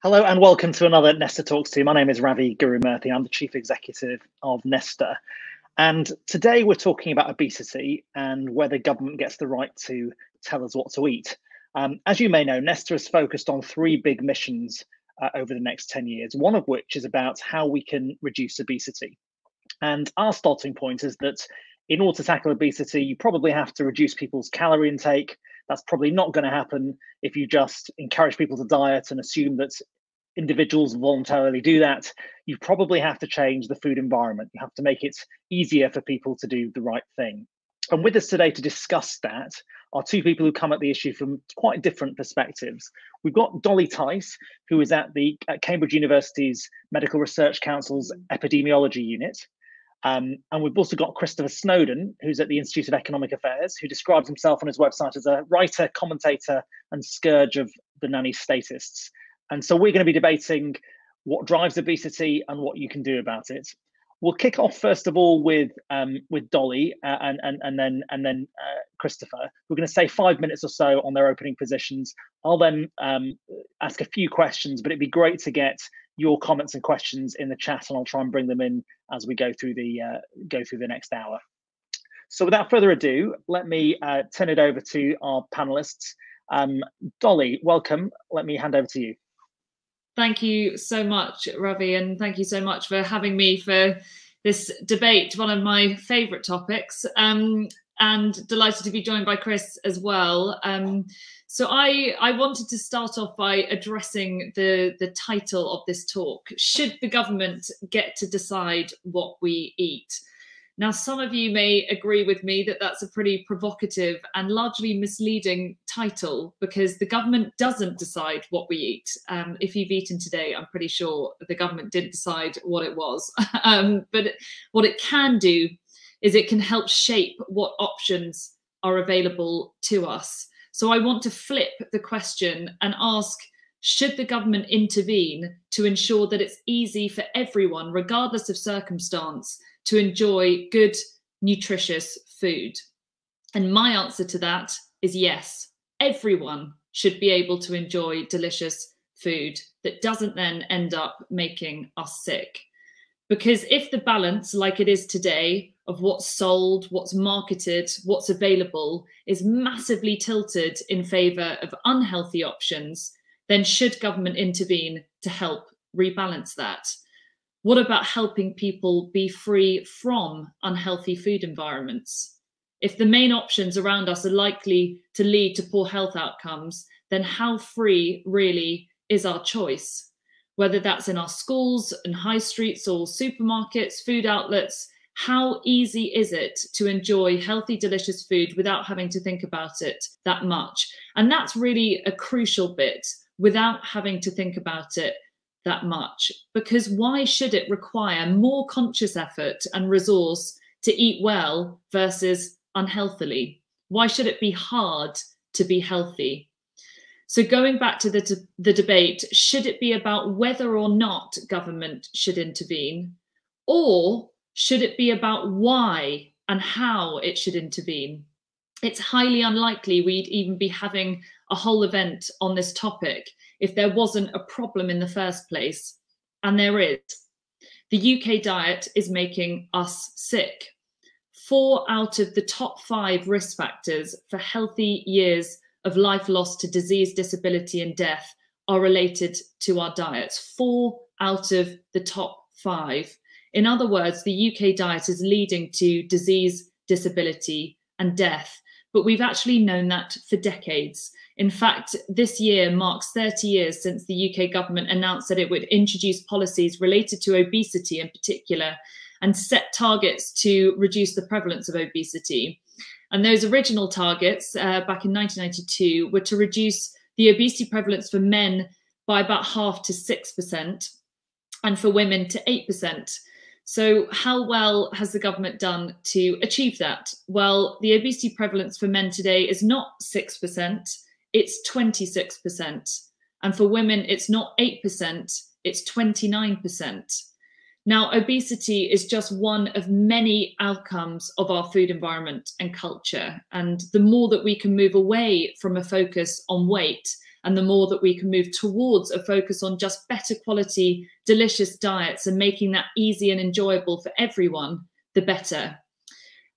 Hello and welcome to another Nesta Talks team. My name is Ravi Gurumurthy. I'm the Chief Executive of Nesta. And today we're talking about obesity and whether government gets the right to tell us what to eat. Um, as you may know, Nesta is focused on three big missions uh, over the next 10 years, one of which is about how we can reduce obesity. And our starting point is that in order to tackle obesity, you probably have to reduce people's calorie intake. That's probably not going to happen if you just encourage people to diet and assume that individuals voluntarily do that. You probably have to change the food environment. You have to make it easier for people to do the right thing. And with us today to discuss that are two people who come at the issue from quite different perspectives. We've got Dolly Theis, who is at the at Cambridge University's Medical Research Council's epidemiology unit. Um, and we've also got Christopher Snowdon, who's at the Institute of Economic Affairs, who describes himself on his website as a writer, commentator, and scourge of the nanny statists. And so we're going to be debating what drives obesity and what you can do about it. We'll kick off first of all with um, with Dolly uh, and, and and then and then uh, Christopher. We're going to say five minutes or so on their opening positions. I'll then um, ask a few questions, but it'd be great to get your comments and questions in the chat, and I'll try and bring them in as we go through the uh, go through the next hour. So without further ado, let me uh, turn it over to our panelists. Um, Dolly, welcome. Let me hand over to you. Thank you so much, Ravi, and thank you so much for having me for this debate, one of my favourite topics. Um, and delighted to be joined by Chris as well. Um, so I, I wanted to start off by addressing the, the title of this talk. Should the government get to decide what we eat? Now, some of you may agree with me that that's a pretty provocative and largely misleading title because the government doesn't decide what we eat. Um, if you've eaten today, I'm pretty sure the government didn't decide what it was. um, but what it can do is it can help shape what options are available to us. So I want to flip the question and ask should the government intervene to ensure that it's easy for everyone, regardless of circumstance, to enjoy good, nutritious food? And my answer to that is yes. Everyone should be able to enjoy delicious food that doesn't then end up making us sick. Because if the balance, like it is today, of what's sold, what's marketed, what's available is massively tilted in favour of unhealthy options, then should government intervene to help rebalance that? What about helping people be free from unhealthy food environments? If the main options around us are likely to lead to poor health outcomes, then how free really is our choice? Whether that's in our schools and high streets or supermarkets, food outlets, how easy is it to enjoy healthy, delicious food without having to think about it that much? And that's really a crucial bit without having to think about it that much because why should it require more conscious effort and resource to eat well versus unhealthily? Why should it be hard to be healthy? So going back to the, the debate, should it be about whether or not government should intervene? Or should it be about why and how it should intervene? It's highly unlikely we'd even be having a whole event on this topic if there wasn't a problem in the first place. And there is. The UK diet is making us sick. Four out of the top five risk factors for healthy years of life lost to disease, disability, and death are related to our diets. Four out of the top five. In other words, the UK diet is leading to disease, disability, and death. But we've actually known that for decades. In fact, this year marks 30 years since the UK government announced that it would introduce policies related to obesity in particular and set targets to reduce the prevalence of obesity. And those original targets uh, back in 1992 were to reduce the obesity prevalence for men by about half to 6% and for women to 8%. So, how well has the government done to achieve that? Well, the obesity prevalence for men today is not 6% it's 26%. And for women, it's not 8%, it's 29%. Now, obesity is just one of many outcomes of our food environment and culture. And the more that we can move away from a focus on weight and the more that we can move towards a focus on just better quality, delicious diets and making that easy and enjoyable for everyone, the better.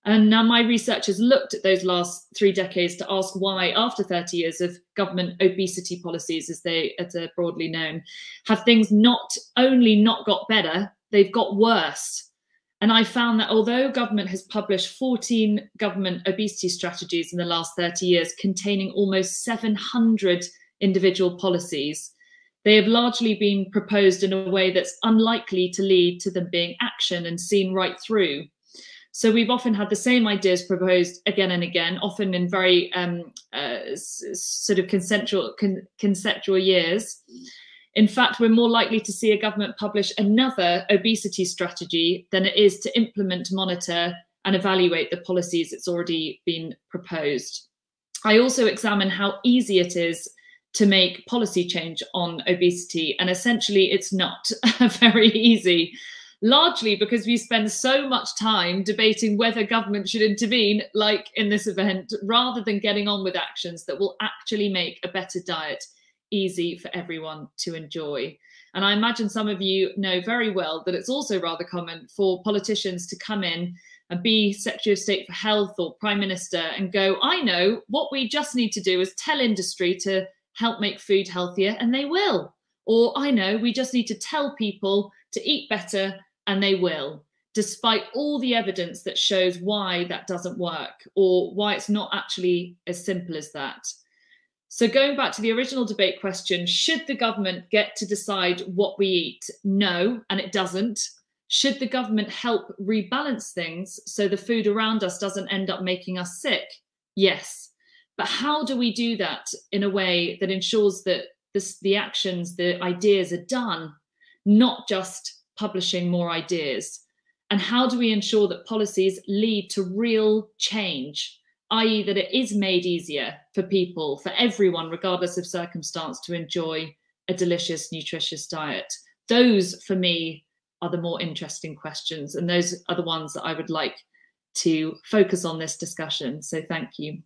And now my research has looked at those last three decades to ask why, after 30 years of government obesity policies, as they as are broadly known, have things not only not got better, they've got worse. And I found that although government has published 14 government obesity strategies in the last 30 years, containing almost 700 individual policies, they have largely been proposed in a way that's unlikely to lead to them being action and seen right through. So we've often had the same ideas proposed again and again, often in very um, uh, sort of consensual, con conceptual years. In fact, we're more likely to see a government publish another obesity strategy than it is to implement, monitor, and evaluate the policies it's already been proposed. I also examine how easy it is to make policy change on obesity, and essentially, it's not very easy largely because we spend so much time debating whether government should intervene, like in this event, rather than getting on with actions that will actually make a better diet easy for everyone to enjoy. And I imagine some of you know very well that it's also rather common for politicians to come in and be Secretary of State for Health or Prime Minister and go, I know what we just need to do is tell industry to help make food healthier, and they will. Or I know we just need to tell people to eat better and they will, despite all the evidence that shows why that doesn't work or why it's not actually as simple as that. So, going back to the original debate question should the government get to decide what we eat? No, and it doesn't. Should the government help rebalance things so the food around us doesn't end up making us sick? Yes. But how do we do that in a way that ensures that this, the actions, the ideas are done, not just publishing more ideas? And how do we ensure that policies lead to real change, i.e., that it is made easier for people, for everyone, regardless of circumstance, to enjoy a delicious, nutritious diet? Those, for me, are the more interesting questions. And those are the ones that I would like to focus on this discussion. So thank you.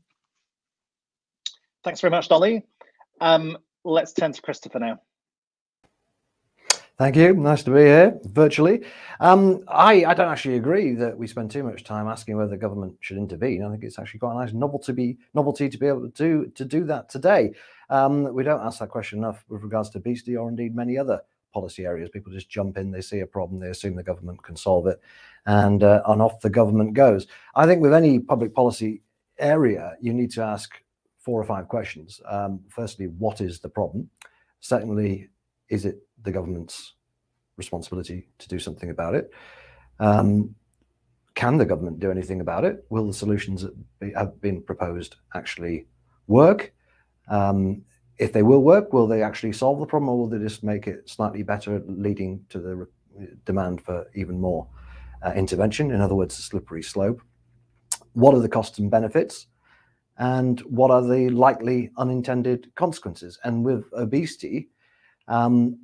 Thanks very much, Dolly. Um, let's turn to Christopher now. Thank you. Nice to be here virtually. Um, I, I don't actually agree that we spend too much time asking whether the government should intervene. I think it's actually quite a nice novelty to be novelty to be able to do to do that today. Um, we don't ask that question enough with regards to obesity or indeed many other policy areas. People just jump in, they see a problem, they assume the government can solve it, and uh, on off the government goes. I think with any public policy area, you need to ask four or five questions. Um, firstly, what is the problem? Secondly, is it the government's responsibility to do something about it. Um, can the government do anything about it? Will the solutions that have been proposed actually work? Um, if they will work, will they actually solve the problem or will they just make it slightly better, leading to the demand for even more uh, intervention? In other words, a slippery slope. What are the costs and benefits? And what are the likely unintended consequences? And with obesity, um,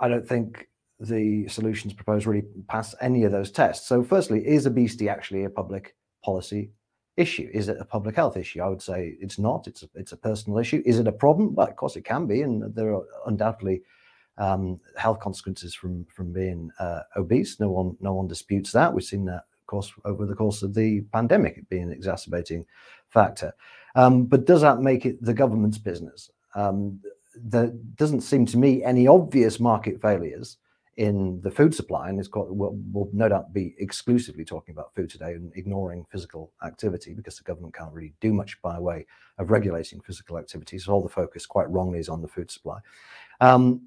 I don't think the solutions proposed really pass any of those tests. So, firstly, is obesity actually a public policy issue? Is it a public health issue? I would say it's not. It's a, it's a personal issue. Is it a problem? Of course, it can be, and there are undoubtedly um, health consequences from from being uh, obese. No one no one disputes that. We've seen that, of course, over the course of the pandemic, it being an exacerbating factor. Um, but does that make it the government's business? Um, there doesn't seem to me any obvious market failures in the food supply, and it's got we'll, we'll, no doubt be exclusively talking about food today and ignoring physical activity because the government can't really do much by way of regulating physical activity. So all the focus, quite wrongly, is on the food supply. Um,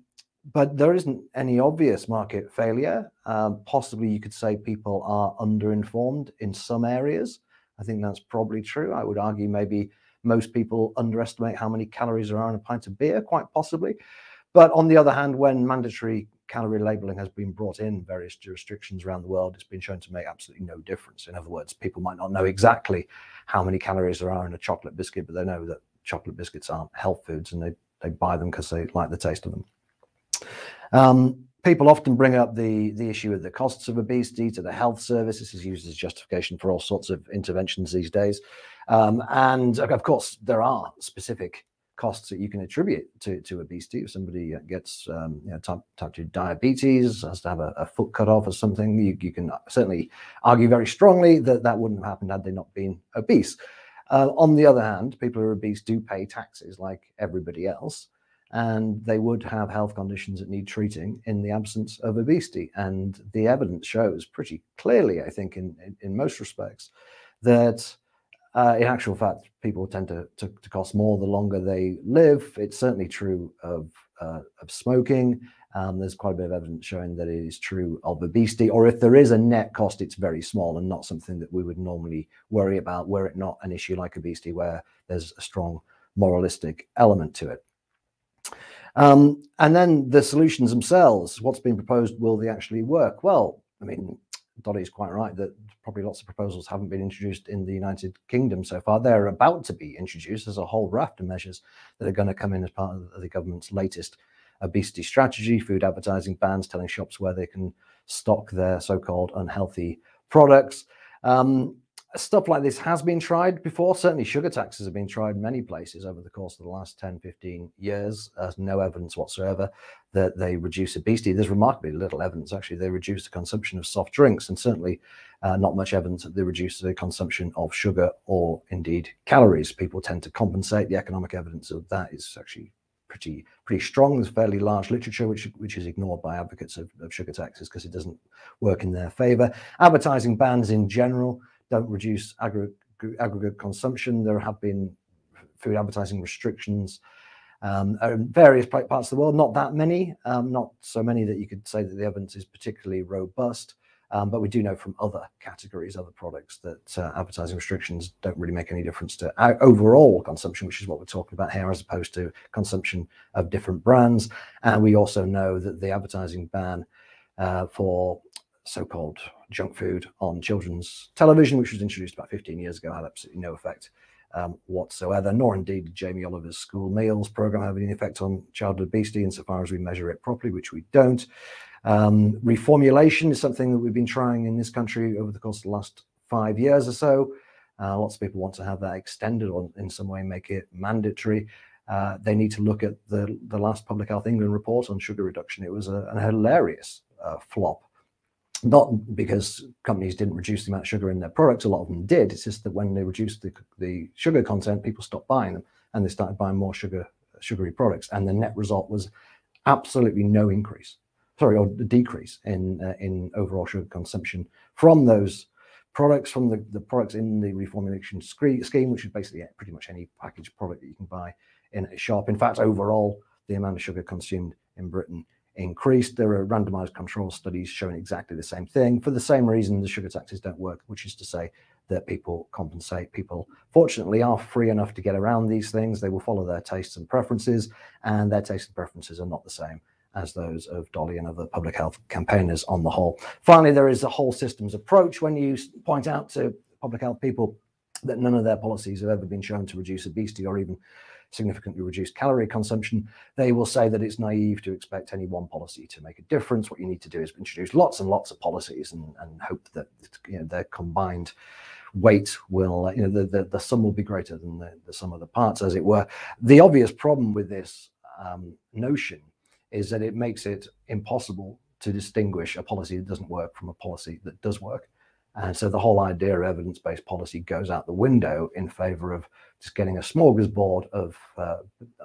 but there isn't any obvious market failure. Um, possibly, you could say people are underinformed in some areas. I think that's probably true. I would argue maybe most people underestimate how many calories there are in a pint of beer, quite possibly. But on the other hand, when mandatory calorie labeling has been brought in various jurisdictions around the world, it's been shown to make absolutely no difference. In other words, people might not know exactly how many calories there are in a chocolate biscuit, but they know that chocolate biscuits aren't health foods and they, they buy them because they like the taste of them. Um, people often bring up the, the issue of the costs of obesity to the health service. This is used as justification for all sorts of interventions these days. Um, and of course, there are specific costs that you can attribute to, to obesity. If somebody gets um, you know, type, type 2 diabetes, has to have a, a, foot cut off or something, you, you can certainly argue very strongly that that wouldn't have happened had they not been obese. Uh, on the other hand, people who are obese do pay taxes like everybody else, and they would have health conditions that need treating in the absence of obesity. And the evidence shows pretty clearly, I think, in, in, in most respects, that uh, in actual fact, people tend to, to, to, cost more the longer they live. It's certainly true of, uh, of smoking. Um, there's quite a bit of evidence showing that it is true of obesity, or if there is a net cost, it's very small and not something that we would normally worry about were it not an issue like obesity where there's a strong moralistic element to it. Um, and then the solutions themselves, what's been proposed, will they actually work? Well, I mean, Dolly is quite right that probably lots of proposals haven't been introduced in the United Kingdom so far. They're about to be introduced. There's a whole raft of measures that are going to come in as part of the government's latest obesity strategy, food advertising bans, telling shops where they can stock their so-called unhealthy products. Um, stuff like this has been tried before. Certainly, sugar taxes have been tried many places over the course of the last 10, 15 years. There's no evidence whatsoever that they reduce obesity. There's remarkably little evidence, actually. They reduce the consumption of soft drinks, and certainly uh, not much evidence that they reduce the consumption of sugar or indeed calories. People tend to compensate. The economic evidence of that is actually pretty pretty strong. There's fairly large literature which which is ignored by advocates of, of sugar taxes because it doesn't work in their favor. Advertising bans in general don't reduce aggregate, consumption. There have been food advertising restrictions um, in various parts of the world, not that many, um, not so many that you could say that the evidence is particularly robust. Um, but we do know from other categories, other products, that uh, advertising restrictions don't really make any difference to overall consumption, which is what we're talking about here, as opposed to consumption of different brands. And we also know that the advertising ban uh, for so-called junk food on children's television, which was introduced about 15 years ago, had absolutely no effect um, whatsoever, nor indeed Jamie Oliver's school meals program have any effect on childhood obesity insofar as we measure it properly, which we don't. Um, reformulation is something that we've been trying in this country over the course of the last five years or so. Uh, lots of people want to have that extended or in some way make it mandatory. Uh, they need to look at the, the last Public Health England report on sugar reduction. It was a, hilarious uh, flop not because companies didn't reduce the amount of sugar in their products, a lot of them did. It's just that when they reduced the, the sugar content, people stopped buying them and they started buying more sugar sugary products. And the net result was absolutely no increase, sorry, or decrease in uh, in overall sugar consumption from those products, from the, the products in the reformulation scheme, which is basically pretty much any packaged product that you can buy in a shop. In fact, overall, the amount of sugar consumed in Britain increased. There are randomized control studies showing exactly the same thing for the same reason the sugar taxes don't work, which is to say that people compensate. People, fortunately, are free enough to get around these things. They will follow their tastes and preferences, and their tastes and preferences are not the same as those of Dolly and other public health campaigners on the whole. Finally, there is a whole systems approach when you point out to public health people that none of their policies have ever been shown to reduce obesity or even significantly reduced calorie consumption, they will say that it's naive to expect any one policy to make a difference. What you need to do is introduce lots and lots of policies and, and hope that you know, their combined weight will, you know, the, the, the sum will be greater than the, the sum of the parts, as it were. The obvious problem with this um, notion is that it makes it impossible to distinguish a policy that doesn't work from a policy that does work. And so the whole idea of evidence based policy goes out the window in favor of just getting a smorgasbord of uh,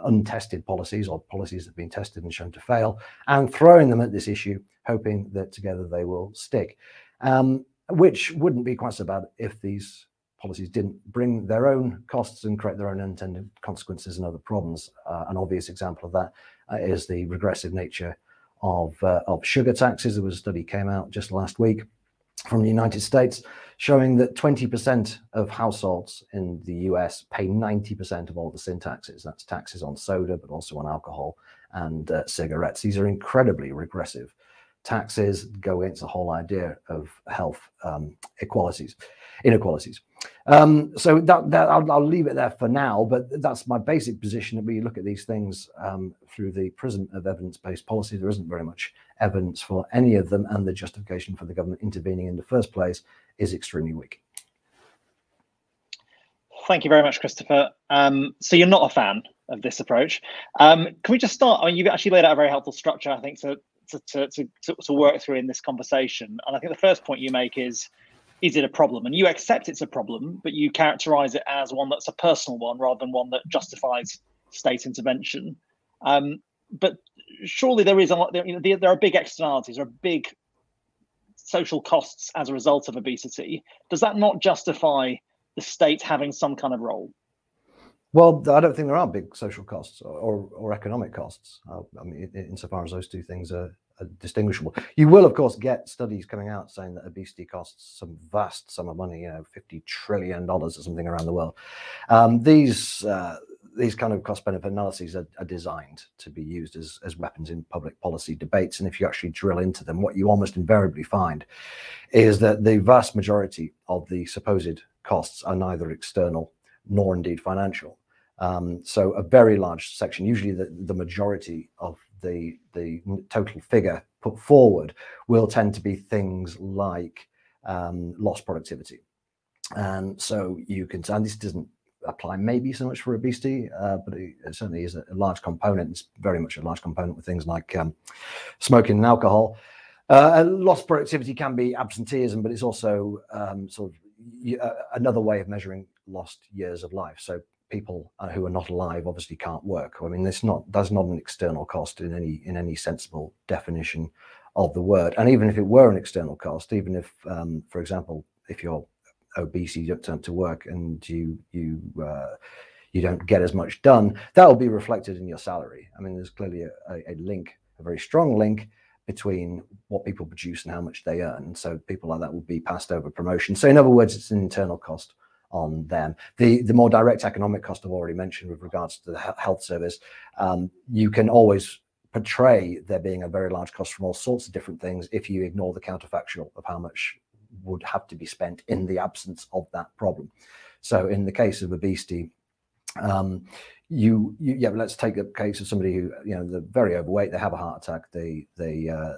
untested policies or policies that have been tested and shown to fail and throwing them at this issue, hoping that together they will stick, um, which wouldn't be quite so bad if these policies didn't bring their own costs and create their own unintended consequences and other problems. Uh, an obvious example of that uh, is the regressive nature of, uh, of sugar taxes. There was a study came out just last week from the United States showing that 20% of households in the US pay 90% of all the sin taxes. That's taxes on soda, but also on alcohol and uh, cigarettes. These are incredibly regressive taxes, go against the whole idea of health um, equalities, inequalities. Um, so that, that I'll, I'll, leave it there for now, but that's my basic position that we look at these things um, through the prism of evidence-based policy. There isn't very much evidence for any of them, and the justification for the government intervening in the first place is extremely weak. Thank you very much, Christopher. Um, so you're not a fan of this approach. Um, can we just start? I mean, you've actually laid out a very helpful structure, I think, to, to, to, to, to work through in this conversation. And I think the first point you make is, is it a problem? And you accept it's a problem, but you characterize it as one that's a personal one rather than one that justifies state intervention. Um, but surely there is a lot, you know, there are big externalities, there are big social costs as a result of obesity. Does that not justify the state having some kind of role? Well, I don't think there are big social costs or, or, economic costs. Uh, I mean, insofar as those two things are, distinguishable. You will, of course, get studies coming out saying that obesity costs some vast sum of money, you know, $50 trillion or something around the world. Um, these uh, these kind of cost benefit analyses are, are, designed to be used as, as weapons in public policy debates. And if you actually drill into them, what you almost invariably find is that the vast majority of the supposed costs are neither external nor indeed financial. Um, so a very large section, usually the, the majority of the, the total figure put forward will tend to be things like um, lost productivity. And so you can, and this doesn't apply maybe so much for obesity, uh, but it, certainly is a, a, large component. It's very much a large component with things like um, smoking and alcohol. Uh, lost productivity can be absenteeism, but it's also um, sort of uh, another way of measuring lost years of life. So people uh, who are not alive obviously can't work. I mean, it's not that's not an external cost in any in any sensible definition of the word. And even if it were an external cost, even if, um, for example, if you're obese, you don't turn to work, and you you uh, you don't get as much done, that will be reflected in your salary. I mean, there's clearly a, a, link, a very strong link between what people produce and how much they earn. So people like that will be passed over promotion. So in other words, it's an internal cost on them. The the more direct economic cost I've already mentioned with regards to the health service, um, you can always portray there being a very large cost from all sorts of different things if you ignore the counterfactual of how much would have to be spent in the absence of that problem. So in the case of obesity, um, you, you, yeah, let's take the case of somebody who, you know, they're very overweight, they have a heart attack, they, they, uh,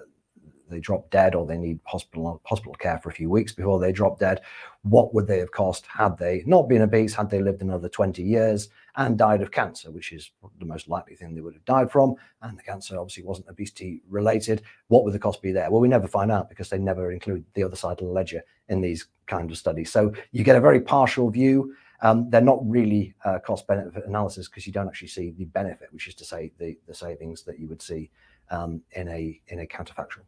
they drop dead or they need hospital hospital care for a few weeks before they drop dead, what would they have cost had they not been obese, had they lived another 20 years and died of cancer, which is the most likely thing they would have died from. And the cancer obviously wasn't obesity related. What would the cost be there? Well, we never find out because they never include the other side of the ledger in these kind of studies. So you get a very partial view. Um, they're not really uh, cost benefit analysis because you don't actually see the benefit, which is to say the, the savings that you would see um, in a in a counterfactual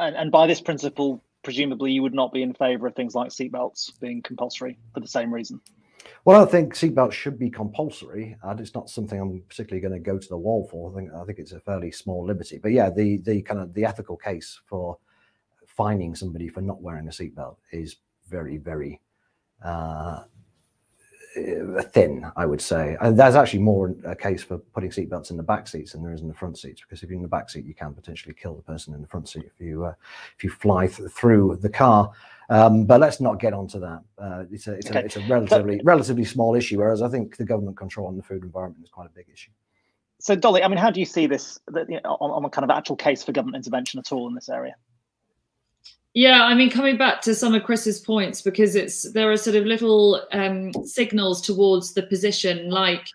and, and by this principle, presumably you would not be in favour of things like seatbelts being compulsory for the same reason. Well, I think seatbelts should be compulsory, and it's not something I'm particularly going to go to the wall for. I think I think it's a fairly small liberty, but yeah, the the kind of the ethical case for fining somebody for not wearing a seatbelt is very very uh, uh, thin, I would say. And there's actually more a case for putting seatbelts in the back seats than there is in the front seats, because if you're in the back seat, you can potentially kill the person in the front seat if you uh, if you fly th through the car. Um, but let's not get onto that. Uh, it's a it's, okay. a it's a relatively relatively small issue, whereas I think the government control on the food environment is quite a big issue. So, Dolly, I mean, how do you see this you know, on, on a kind of actual case for government intervention at all in this area? Yeah, I mean, coming back to some of Chris's points, because it's there are sort of little um, signals towards the position, like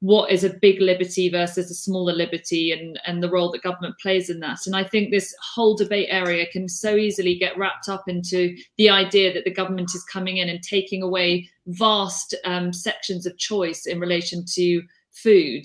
what is a big liberty versus a smaller liberty, and and the role that government plays in that. And I think this whole debate area can so easily get wrapped up into the idea that the government is coming in and taking away vast um, sections of choice in relation to food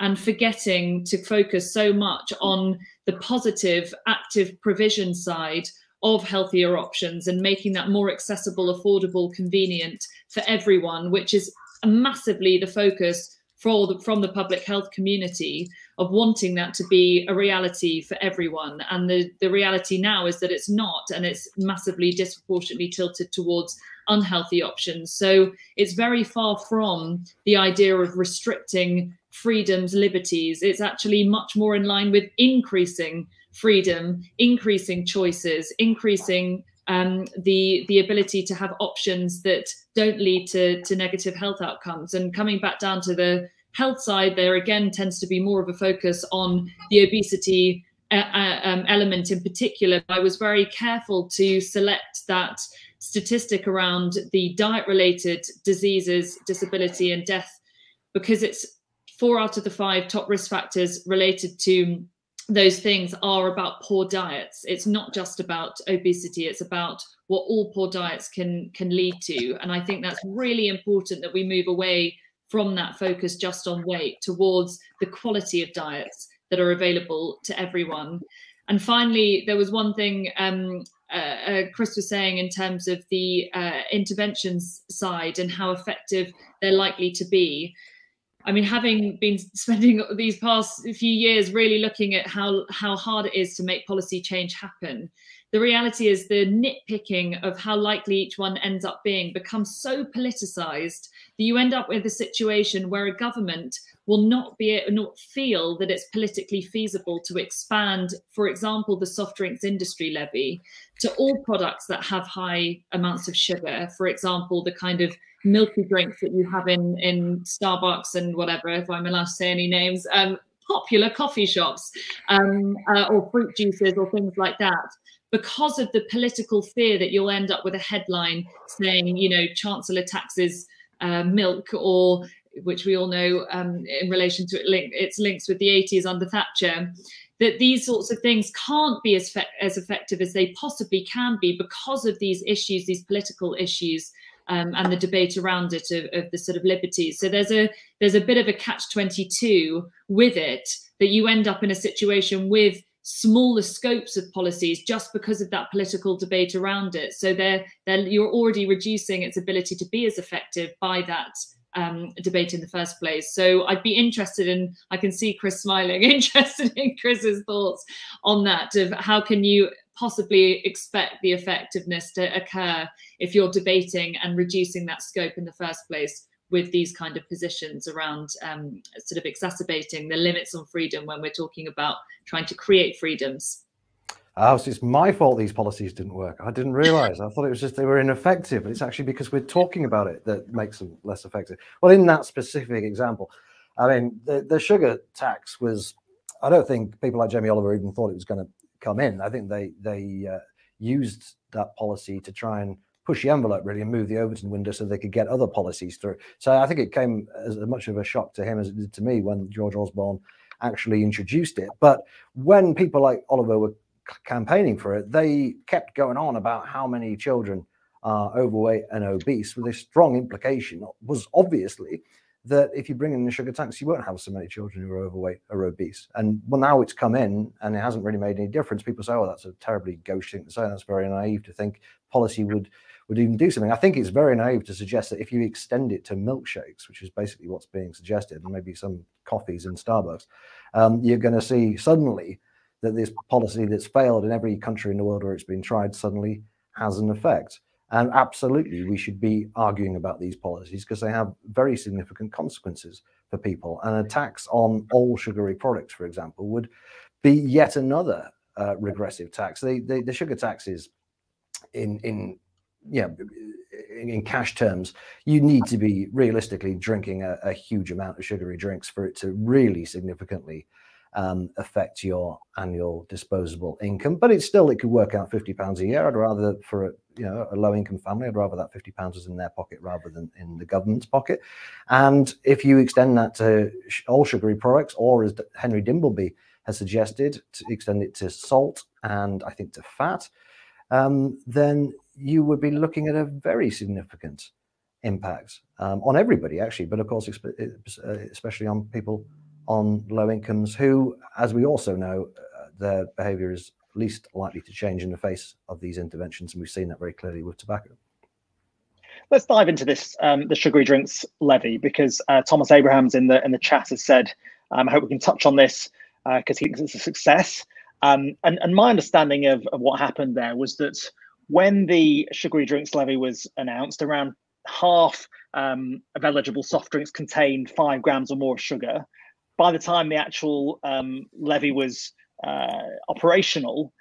and forgetting to focus so much on the positive, active provision side of healthier options and making that more accessible, affordable, convenient for everyone, which is massively the focus the, from the public health community of wanting that to be a reality for everyone. And the, the reality now is that it's not, and it's massively disproportionately tilted towards unhealthy options. So it's very far from the idea of restricting freedoms, liberties. It's actually much more in line with increasing freedom, increasing choices, increasing um, the the ability to have options that don't lead to to negative health outcomes. And coming back down to the health side, there again tends to be more of a focus on the obesity uh, uh um, element in particular. I was very careful to select that statistic around the diet related diseases, disability, and death because it's four out of the five top risk factors related to those things are about poor diets. It's not just about obesity, it's about what all poor diets can can lead to. And I think that's really important that we move away from that focus just on weight towards the quality of diets that are available to everyone. And finally, there was one thing um, uh, uh, Chris was saying in terms of the uh, interventions side and how effective they're likely to be. I mean, having been spending these past few years really looking at how how hard it is to make policy change happen, the reality is the nitpicking of how likely each one ends up being becomes so politicized that you end up with a situation where a government will not be not feel that it's politically feasible to expand, for example, the soft drinks industry levy to all products that have high amounts of sugar. For example, the kind of milky drinks that you have in in Starbucks and whatever, if I'm allowed to say any names, um, popular coffee shops, um, uh, or fruit juices or things like that. Because of the political fear that you'll end up with a headline saying, you know, Chancellor taxes uh, milk or which we all know um, in relation to its links with the 80s under Thatcher, that these sorts of things can't be as, as effective as they possibly can be because of these issues, these political issues, um, and the debate around it of, of, the sort of liberties. So there's a there's a bit of a catch 22 with it that you end up in a situation with smaller scopes of policies just because of that political debate around it. So they're, they're you're already reducing its ability to be as effective by that um, debate in the first place. So I'd be interested in, I can see Chris smiling, interested in Chris's thoughts on that of how can you possibly expect the effectiveness to occur if you're debating and reducing that scope in the first place with these kind of positions around um, sort of exacerbating the limits on freedom when we're talking about trying to create freedoms. Oh, so it's my fault these policies didn't work. I didn't realize. I thought it was just they were ineffective. But it's actually because we're talking about it that makes them less effective. Well, in that specific example, I mean, the, the sugar tax was, I don't think people like Jamie Oliver even thought it was going to come in. I think they, they uh, used that policy to try and push the envelope really and move the Overton window so they could get other policies through. So I think it came as much of a shock to him as it did to me when George Osborne actually introduced it. But when people like Oliver were campaigning for it, they kept going on about how many children are overweight and obese, with a strong implication was obviously that if you bring in the sugar tax, you won't have so many children who are overweight or obese. And well, now it's come in and it hasn't really made any difference. People say, "Oh, that's a terribly gauche thing to say." That's very naive to think policy would would even do something. I think it's very naive to suggest that if you extend it to milkshakes, which is basically what's being suggested, and maybe some coffees in Starbucks, um, you're going to see suddenly that this policy that's failed in every country in the world where it's been tried suddenly has an effect. And absolutely, we should be arguing about these policies because they have very significant consequences for people. And a tax on all sugary products, for example, would be yet another uh, regressive tax. The, the, sugar tax is in in yeah in, cash terms, you need to be realistically drinking a, a, huge amount of sugary drinks for it to really significantly um, affect your annual disposable income. But it's still it could work out fifty pounds a year. I'd rather for a you know a low income family, I'd rather that fifty pounds was in their pocket rather than in the government's pocket. And if you extend that to all sugary products, or as Henry Dimbleby has suggested, to extend it to salt and I think to fat, um, then you would be looking at a very significant impact um, on everybody, actually, but of course, especially on people on low incomes who, as we also know, uh, their behavior is least likely to change in the face of these interventions. And we've seen that very clearly with tobacco. Let's dive into this, um, the sugary drinks levy, because uh, Thomas Abrahams in the in the chat has said, um, I hope we can touch on this because uh, he thinks it's a success. Um, and, and my understanding of, of what happened there was that when the sugary drinks levy was announced, around half um, of eligible soft drinks contained five grams or more of sugar by the time the actual um, levy was uh, operational,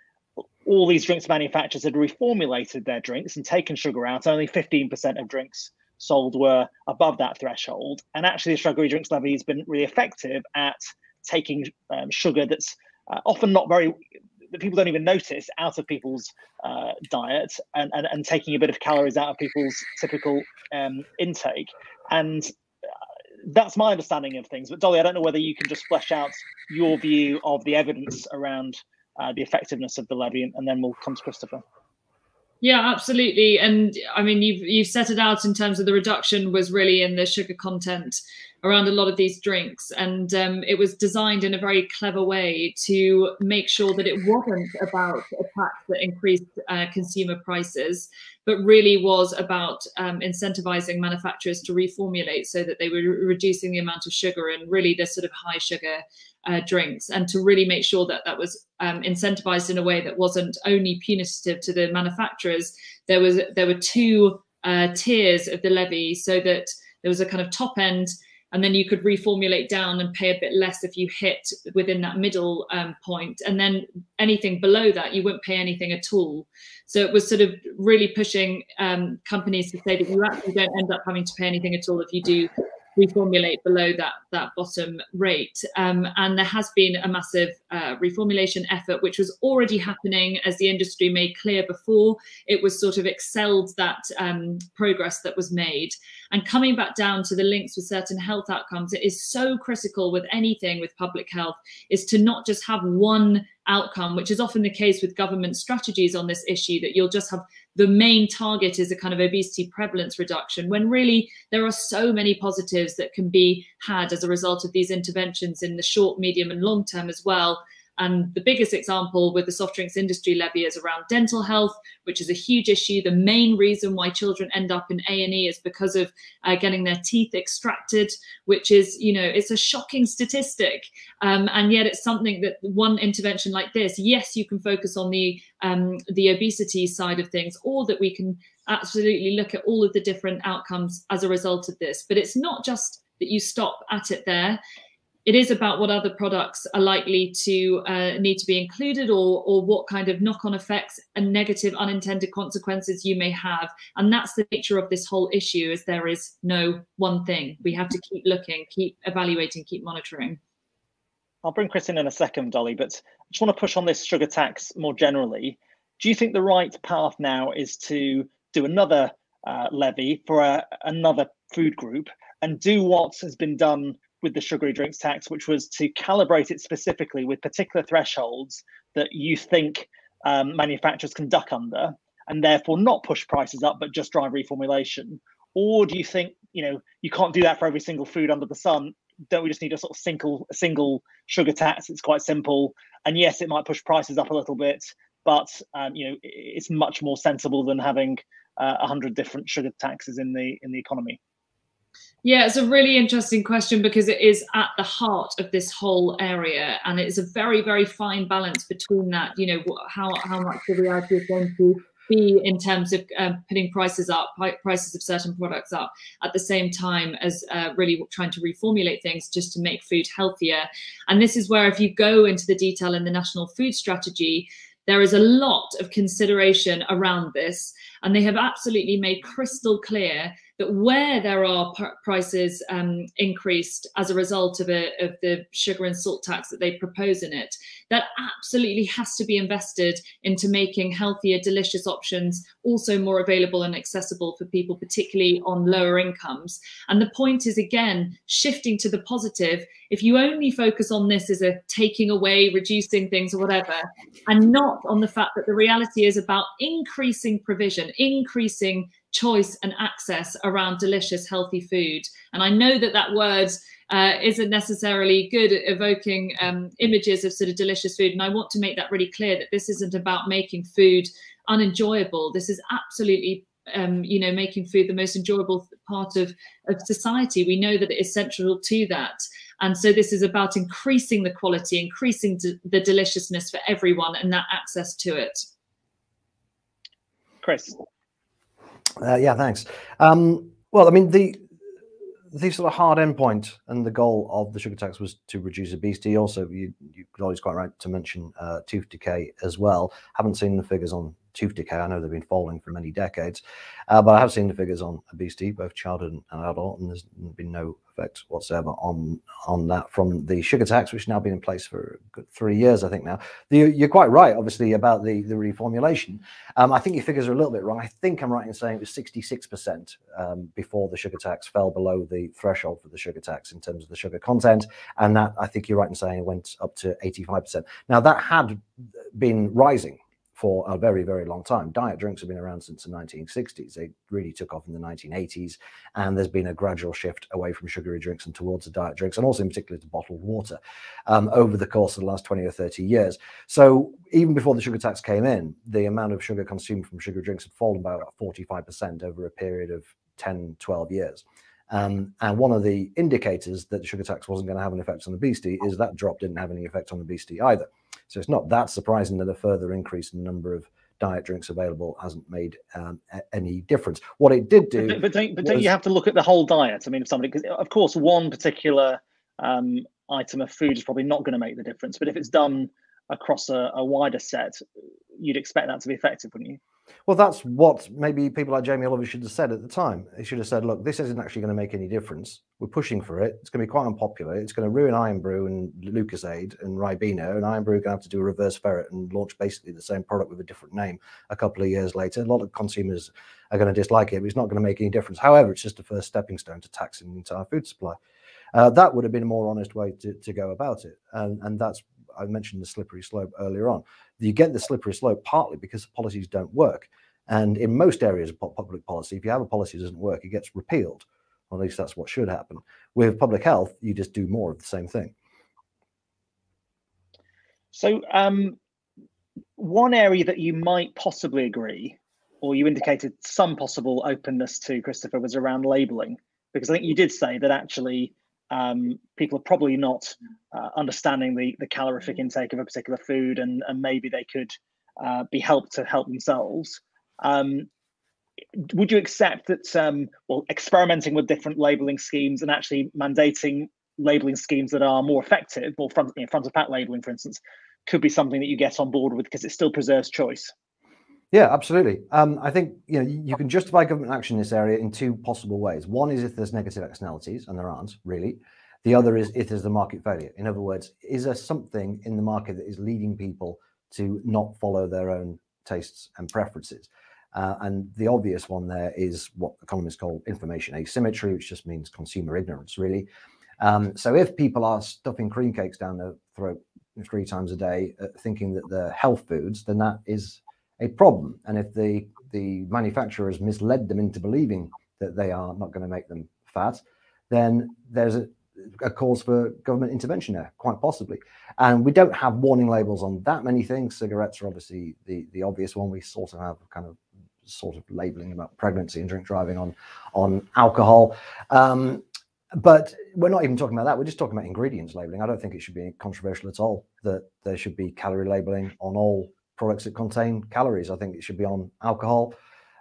all these drinks manufacturers had reformulated their drinks and taken sugar out. Only 15% of drinks sold were above that threshold. And actually, the sugary drinks levy has been really effective at taking um, sugar that's uh, often not very that people don't even notice out of people's uh, diet and, and, and taking a bit of calories out of people's typical um, intake. And uh, that's my understanding of things. But Dolly, I don't know whether you can just flesh out your view of the evidence around uh, the effectiveness of the levy, and, and then we'll come to Christopher. Yeah, absolutely. And I mean, you've you've set it out in terms of the reduction was really in the sugar content around a lot of these drinks, and um, it was designed in a very clever way to make sure that it wasn't about a tax that increased uh, consumer prices, but really was about um, incentivizing manufacturers to reformulate so that they were reducing the amount of sugar and really the sort of high sugar uh, drinks and to really make sure that that was um, incentivized in a way that wasn't only punitive to the manufacturers. There was there were two uh, tiers of the levy so that there was a kind of top end and then you could reformulate down and pay a bit less if you hit within that middle um, point and then anything below that you wouldn't pay anything at all so it was sort of really pushing um, companies to say that you actually don't end up having to pay anything at all if you do reformulate below that that bottom rate. Um, and there has been a massive uh, reformulation effort, which was already happening as the industry made clear before. It was sort of excelled that um, progress that was made. And coming back down to the links with certain health outcomes, it is so critical with anything with public health is to not just have one outcome, which is often the case with government strategies on this issue, that you'll just have the main target is a kind of obesity prevalence reduction, when really there are so many positives that can be had as a result of these interventions in the short, medium, and long term as well. And the biggest example with the soft drinks industry levy is around dental health, which is a huge issue. The main reason why children end up in A&E is because of uh, getting their teeth extracted, which is, you know, it's a shocking statistic. Um, and yet it's something that one intervention like this, yes, you can focus on the, um, the obesity side of things, or that we can absolutely look at all of the different outcomes as a result of this. But it's not just that you stop at it there it is about what other products are likely to uh, need to be included or, or what kind of knock-on effects and negative unintended consequences you may have. And that's the nature of this whole issue is there is no one thing. We have to keep looking, keep evaluating, keep monitoring. I'll bring Chris in in a second, Dolly, but I just want to push on this sugar tax more generally. Do you think the right path now is to do another uh, levy for a, another food group and do what has been done with the sugary drinks tax, which was to calibrate it specifically with particular thresholds that you think um, manufacturers can duck under, and therefore not push prices up, but just drive reformulation? Or do you think you know you can't do that for every single food under the sun? Don't we just need a sort of single single sugar tax? It's quite simple, and yes, it might push prices up a little bit, but um, you know it's much more sensible than having uh, a uh, hundred different sugar taxes in the in the economy. Yeah, it's a really interesting question because it is at the heart of this whole area, and it's a very, very fine balance between that. You know, how how much the reality is going to be in terms of um, putting prices up, prices of certain products up, at the same time as uh, really trying to reformulate things just to make food healthier. And this is where, if you go into the detail in the national food strategy, there is a lot of consideration around this, and they have absolutely made crystal clear that where there are prices um, increased as a result of, a, of the sugar and salt tax that they propose in it, that absolutely has to be invested into making healthier, delicious options also more available and accessible for people, particularly on lower incomes. And the point is, again, shifting to the positive. If you only focus on this as a taking away, reducing things or whatever, and not on the fact that the reality is about increasing provision, increasing choice and access around delicious, healthy food. And I know that that word uh, isn't necessarily good at evoking um, images of sort of delicious food. And I want to make that really clear that this isn't about making food unenjoyable. This is absolutely um, you know, making food the most enjoyable part of, of society. We know that it is central to that. And so this is about increasing the quality, increasing the deliciousness for everyone and that access to it. Chris. Uh, yeah, thanks. Um, well, I mean, the the sort of hard endpoint and the goal of the sugar tax was to reduce obesity. Also, you, you always quite right to mention uh, tooth decay as well. Haven't seen the figures on tooth decay. I know they've been falling for many decades, uh, but I have seen the figures on obesity, both childhood and adult, and there's been no effect whatsoever on on that from the sugar tax, which has now been in place for three years, I think now. The, you're quite right, obviously, about the the reformulation. Um, I think your figures are a little bit wrong. I think I'm right in saying it was 66% um, before the sugar tax fell below the threshold for the sugar tax in terms of the sugar content, and that I think you're right in saying went up to 85%. Now that had been rising for a very, very long time. Diet drinks have been around since the 1960s. They really took off in the 1980s, and there's been a gradual shift away from sugary drinks and towards the diet drinks, and also in particular to bottled water um, over the course of the last 20 or 30 years. So even before the sugar tax came in, the amount of sugar consumed from sugar drinks had fallen by about 45% over a period of 10, 12 years. Um, and one of the indicators that the sugar tax wasn't going to have an effect on the obesity is that drop didn't have any effect on the obesity either. So it's not that surprising that a further increase in the number of diet drinks available hasn't made um, any difference. What it did do, but, but don't, but don't you have to look at the whole diet? I mean, if somebody, because of course, one particular um, item of food is probably not going to make the difference, but if it's done across a, a wider set, you'd expect that to be effective, wouldn't you? Well, that's what maybe people like Jamie Oliver should have said at the time. They should have said, look, this isn't actually going to make any difference. We're pushing for it. It's going to be quite unpopular. It's going to ruin Irn-Bru and Lucozade and Ribena. And Irn-Bru are going to have to do a reverse ferret and launch basically the same product with a different name a couple of years later. A lot of consumers are going to dislike it, but it's not going to make any difference. However, it's just a first stepping stone to taxing the entire food supply. Uh, that would have been a more honest way to, to go about it. And, and that's I mentioned the slippery slope earlier on. You get the slippery slope partly because the policies don't work. And in most areas of public policy, if you have a policy that doesn't work, it gets repealed. Or at least that's what should happen. With public health, you just do more of the same thing. So, um, one area that you might possibly agree, or you indicated some possible openness to, Christopher, was around labelling, because I think you did say that actually um, people are probably not uh, understanding the, the calorific intake of a particular food, and, and maybe they could uh, be helped to help themselves. Um, would you accept that, um, well, experimenting with different labeling schemes and actually mandating labeling schemes that are more effective, or front, you know, front of pack labeling, for instance, could be something that you get on board with because it still preserves choice? Yeah, absolutely. Um, I think you know you can justify government action in this area in two possible ways. One is if there's negative externalities, and there aren't really. The other is if there's a market failure. In other words, is there something in the market that is leading people to not follow their own tastes and preferences? Uh, and the obvious one there is what economists call information asymmetry, which just means consumer ignorance, really. Um, so if people are stuffing cream cakes down their throat three times a day, uh, thinking that they're health foods, then that is a problem. And if the the manufacturers misled them into believing that they are not going to make them fat, then there's a, a cause for government intervention there, quite possibly. And we don't have warning labels on that many things. Cigarettes are obviously the the obvious one. We sort of have kind of sort of labeling about pregnancy and drink driving on on alcohol. Um, but we're not even talking about that. We're just talking about ingredients labeling. I don't think it should be controversial at all that there should be calorie labeling on all products that contain calories. I think it should be on alcohol.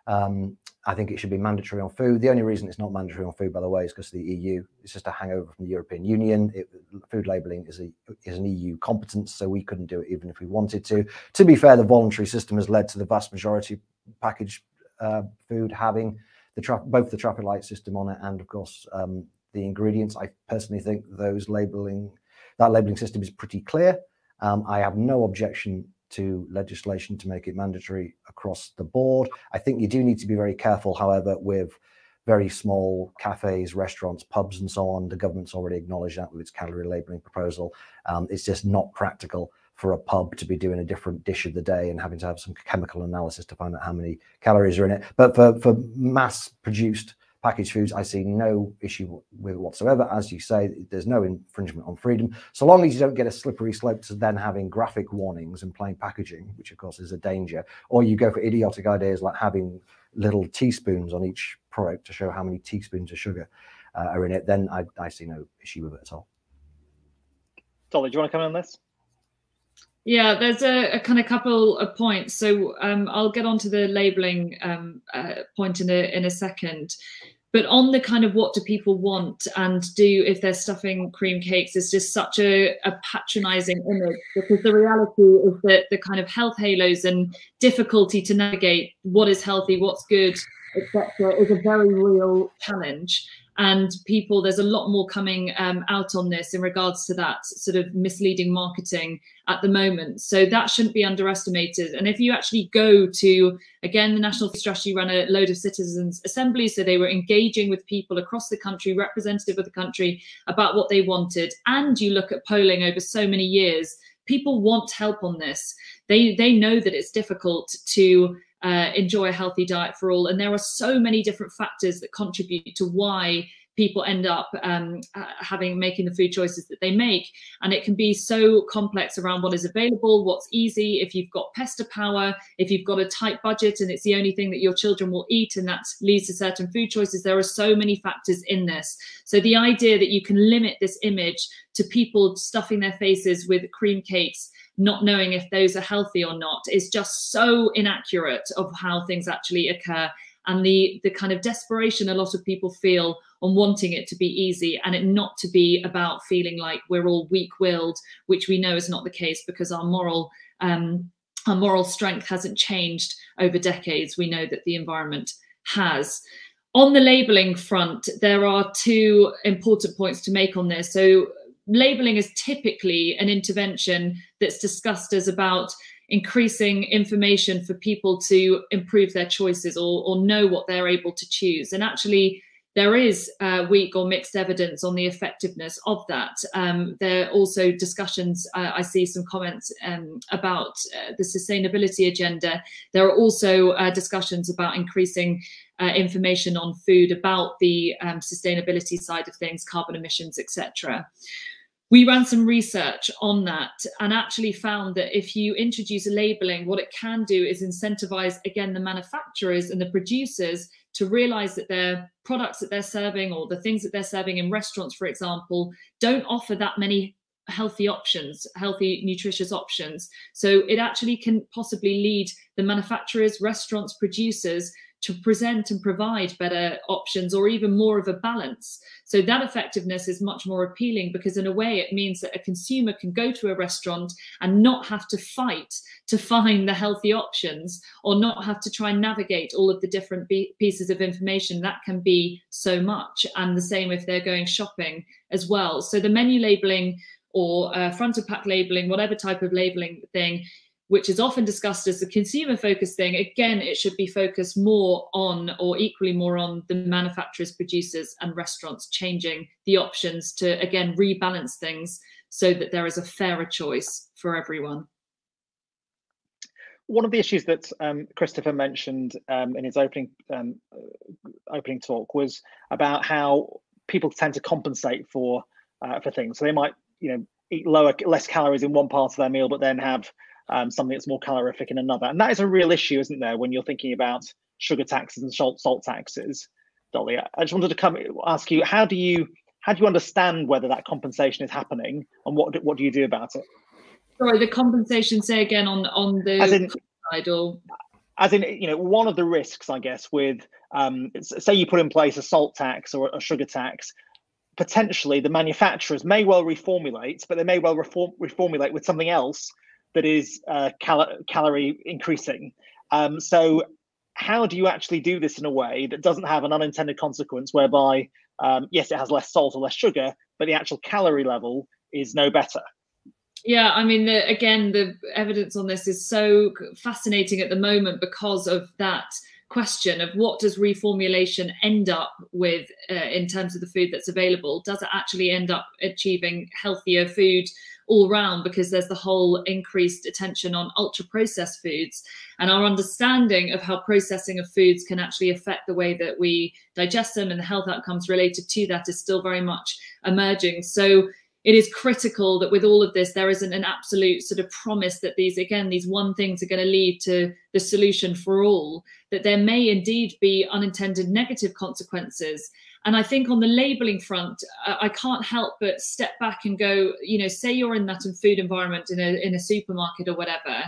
Um, I think it should be mandatory on food. The only reason it's not mandatory on food, by the way, is because the EU. It's just a hangover from the European Union. It, food labelling is is an EU competence, so we couldn't do it even if we wanted to. To be fair, the voluntary system has led to the vast majority packaged uh, food having the tra- both the traffic light system on it and, of course, um, the ingredients. I personally think those labelling that labelling system is pretty clear. Um, I have no objection to legislation to make it mandatory across the board. I think you do need to be very careful, however, with very small cafes, restaurants, pubs, and so on. The government's already acknowledged that with its calorie labeling proposal. Um, it's just not practical for a pub to be doing a different dish of the day and having to have some chemical analysis to find out how many calories are in it. But for, for mass produced packaged foods, I see no issue with whatsoever. As you say, there's no infringement on freedom. So long as you don't get a slippery slope to then having graphic warnings and plain packaging, which of course is a danger, or you go for idiotic ideas like having little teaspoons on each product to show how many teaspoons of sugar uh, are in it, then I, I see no issue with it at all. Dolly, do you want to come in on this? Yeah, there's a, a, kind of couple of points. So um, I'll get onto the labeling um, uh, point in a in a second. but on the kind of what do people want and do if they're stuffing cream cakes is just such a, a patronizing image because the reality is that the kind of health halos and difficulty to navigate what is healthy, what's good, etc., is a very real challenge and people there's a lot more coming um, out on this in regards to that sort of misleading marketing at the moment. So that shouldn't be underestimated. And if you actually go to again the national strategy ran a load of citizens assemblies so they were engaging with people across the country representative of the country about what they wanted and you look at polling over so many years people want help on this. They they know that it's difficult to uh, enjoy a healthy diet for all. And there are so many different factors that contribute to why people end up um, having making the food choices that they make. And it can be so complex around what is available what's easy. If you've got pester power if you've got a tight budget and it's the only thing that your children will eat and that leads to certain food choices there are so many factors in this. So the idea that you can limit this image to people stuffing their faces with cream cakes not knowing if those are healthy or not is just so inaccurate of how things actually occur. And the the kind of desperation a lot of people feel on wanting it to be easy and it not to be about feeling like we're all weak-willed which we know is not the case because our moral um, our moral strength hasn't changed over decades. We know that the environment has. On the labeling front there are two important points to make on this so labeling is typically an intervention that's discussed as about increasing information for people to improve their choices or, or know what they're able to choose. And actually, there is uh, weak or mixed evidence on the effectiveness of that. Um, there are also discussions, uh, I see some comments um, about uh, the sustainability agenda. There are also uh, discussions about increasing uh, information on food about the um, sustainability side of things, carbon emissions, etc we ran some research on that and actually found that if you introduce a labeling, what it can do is incentivize, again, the manufacturers and the producers to realize that their products that they're serving or the things that they're serving in restaurants, for example, don't offer that many healthy options, healthy, nutritious options. So it actually can possibly lead the manufacturers, restaurants, producers to present and provide better options or even more of a balance. So that effectiveness is much more appealing because in a way it means that a consumer can go to a restaurant and not have to fight to find the healthy options or not have to try and navigate all of the different pieces of information that can be so much and the same if they're going shopping as well. So the menu labeling or uh, front of pack labeling, whatever type of labeling thing which is often discussed as a consumer focused thing, again, it should be focused more on or equally more on the manufacturers, producers, and restaurants changing the options to, again, rebalance things so that there is a fairer choice for everyone. One of the issues that um, Christopher mentioned um, in his opening um, opening talk was about how people tend to compensate for uh, for things. So they might, you know, eat lower, less calories in one part of their meal, but then have um, something that's more calorific in another. And that is a real issue, isn't there, when you're thinking about sugar taxes and salt, salt taxes, Dolly? I just wanted to come ask you, how do you how do you understand whether that compensation is happening and what what do you do about it? Sorry, the compensation, say again on on the as in, side or as in you know one of the risks i guess with um, say you put in place a salt tax or a sugar tax potentially the manufacturers may well reformulate but they may well reform, reformulate with something else that is uh, cal- calorie increasing. Um, so, how do you actually do this in a way that doesn't have an unintended consequence whereby, um, yes, it has less salt or less sugar, but the actual calorie level is no better? Yeah, I mean, the, again, the evidence on this is so fascinating at the moment because of that question of what does reformulation end up with uh, in terms of the food that's available? Does it actually end up achieving healthier food? All round because there's the whole increased attention on ultra processed foods and our understanding of how processing of foods can actually affect the way that we digest them and the health outcomes related to that is still very much emerging. So it is critical that with all of this there isn't an absolute sort of promise that these again these one things are going to lead to the solution for all that there may indeed be unintended negative consequences And I think on the labeling front, I can't help but step back and go, you know, say you're in that food environment in a, in a supermarket or whatever,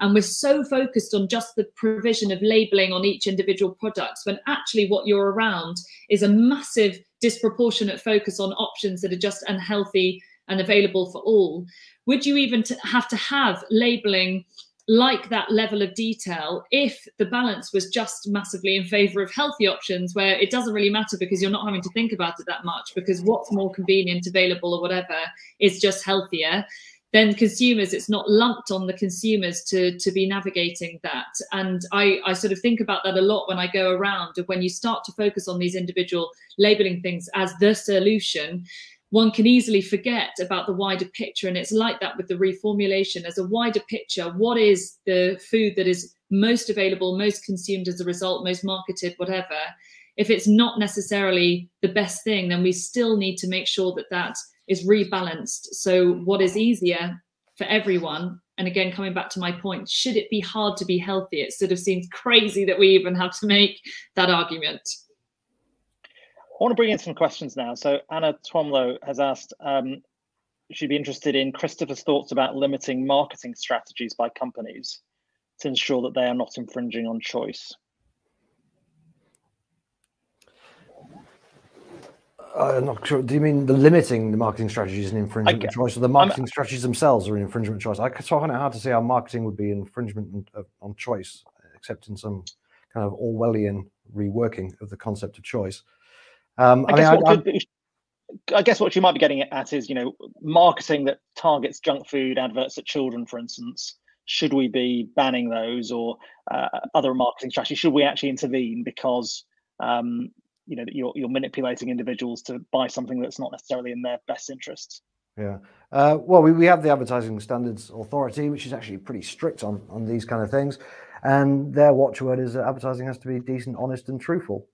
and we're so focused on just the provision of labeling on each individual products, when actually what you're around is a massive disproportionate focus on options that are just unhealthy and available for all. Would you even have to have labeling like that level of detail if the balance was just massively in favor of healthy options where it doesn't really matter because you're not having to think about it that much because what's more convenient available or whatever is just healthier then consumers it's not lumped on the consumers to to be navigating that. And i i sort of think about that a lot when i go around when you start to focus on these individual labeling things as the solution one can easily forget about the wider picture. And it's like that with the reformulation as a wider picture. What is the food that is most available, most consumed as a result, most marketed, whatever? If it's not necessarily the best thing, then we still need to make sure that that is rebalanced. So, what is easier for everyone? And again, coming back to my point, should it be hard to be healthy? It sort of seems crazy that we even have to make that argument. I want to bring in some questions now. So Anna Twomlow has asked, um, she'd be interested in Christopher's thoughts about limiting marketing strategies by companies to ensure that they are not infringing on choice. Uh, I'm not sure. Do you mean the limiting the marketing strategies and infringement of choice, or the marketing I'm, strategies themselves are an infringement choice? I find it hard to see how marketing would be infringement on, on choice, except in some kind of Orwellian reworking of the concept of choice. Um, I, I, guess mean, I, I, guess what you might be getting at is, you know, marketing that targets junk food adverts at children, for instance. Should we be banning those or uh, other marketing strategies? Should we actually intervene because um, you know you're you're manipulating individuals to buy something that's not necessarily in their best interests? Yeah. Uh, well, we, we have the Advertising Standards Authority, which is actually pretty strict on on these kind of things, and their watchword is that advertising has to be decent, honest, and truthful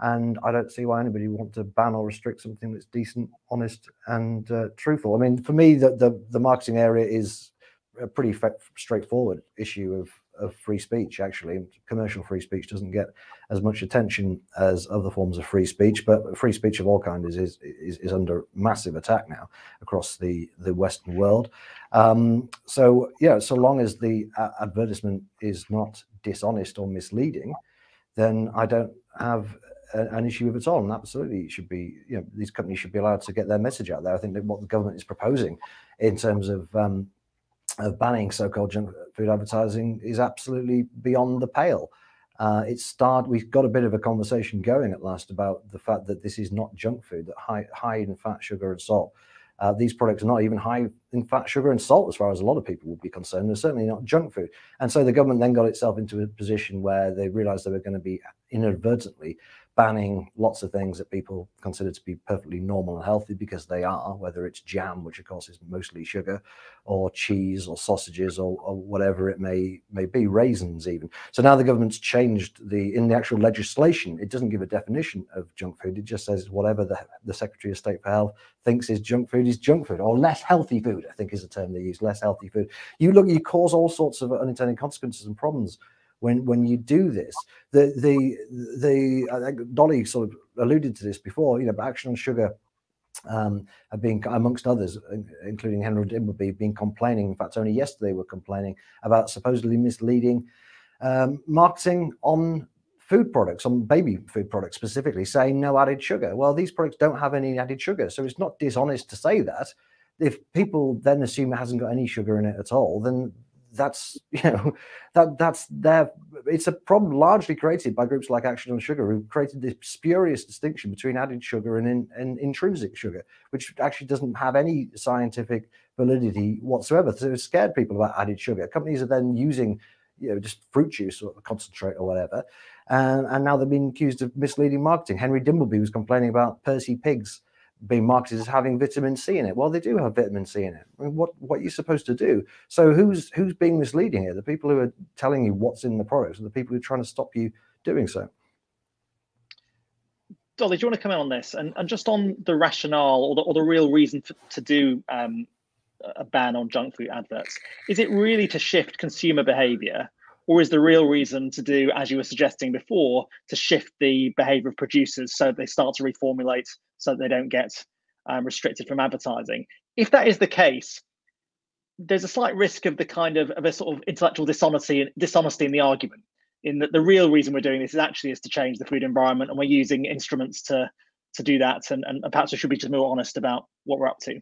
and I don't see why anybody would want to ban or restrict something that's decent, honest, and uh, truthful. I mean, for me, the, the, the marketing area is a pretty straightforward issue of of free speech. Actually, commercial free speech doesn't get as much attention as other forms of free speech, but free speech of all kinds is is, is under massive attack now across the the Western world. Um, so yeah, so long as the uh, advertisement is not dishonest or misleading, then I don't have an issue with it all. And absolutely, it should be, you know, these companies should be allowed to get their message out there. I think that what the government is proposing in terms of, um, of banning so-called junk food advertising is absolutely beyond the pale. Uh, it started. We've got a bit of a conversation going at last about the fact that this is not junk food, that high, high in fat, sugar, and salt. Uh, these products are not even high in fat, sugar, and salt, as far as a lot of people would be concerned. They're certainly not junk food. And so the government then got itself into a position where they realized they were going to be inadvertently banning lots of things that people consider to be perfectly normal and healthy because they are, whether it's jam, which of course is mostly sugar, or cheese or sausages or, or, whatever it may may be, raisins even. So now the government's changed the in the actual legislation, it doesn't give a definition of junk food. It just says whatever the, the Secretary of State for Health thinks is junk food is junk food, or less healthy food, I think is the term they use, less healthy food. You look, you cause all sorts of unintended consequences and problems when when you do this. The the the Dolly sort of alluded to this before. You know, but Action on Sugar um, have been, amongst others, including Henry Dimbleby, been complaining. In fact, only yesterday were complaining about supposedly misleading um, marketing on food products, on baby food products specifically, saying no added sugar. Well, these products don't have any added sugar, so it's not dishonest to say that. If people then assume it hasn't got any sugar in it at all, then that's you know that that's their it's a problem largely created by groups like action on sugar who created this spurious distinction between added sugar and, in, and intrinsic sugar which actually doesn't have any scientific validity whatsoever. So it scared people about added sugar. Companies are then using you know just fruit juice or concentrate or whatever and, and now they're being accused of misleading marketing. Henry dimbleby was complaining about percy pigs being marketed as having vitamin C in it. Well, they do have vitamin C in it. I mean, what what are you supposed to do? So who's who's being misleading here? The people who are telling you what's in the products, or the people who are trying to stop you doing so. Dolly, do you want to come in on this and, and just on the rationale or the, or the real reason for, to do um, a ban on junk food adverts? Is it really to shift consumer behaviour Or is the real reason to do, as you were suggesting before, to shift the behavior of producers so they start to reformulate so they don't get um, restricted from advertising? If that is the case, there's a slight risk of the kind of, of a sort of intellectual dishonesty dishonesty in the argument in that the real reason we're doing this is actually is to change the food environment and we're using instruments to to do that and, and perhaps we should be just more honest about what we're up to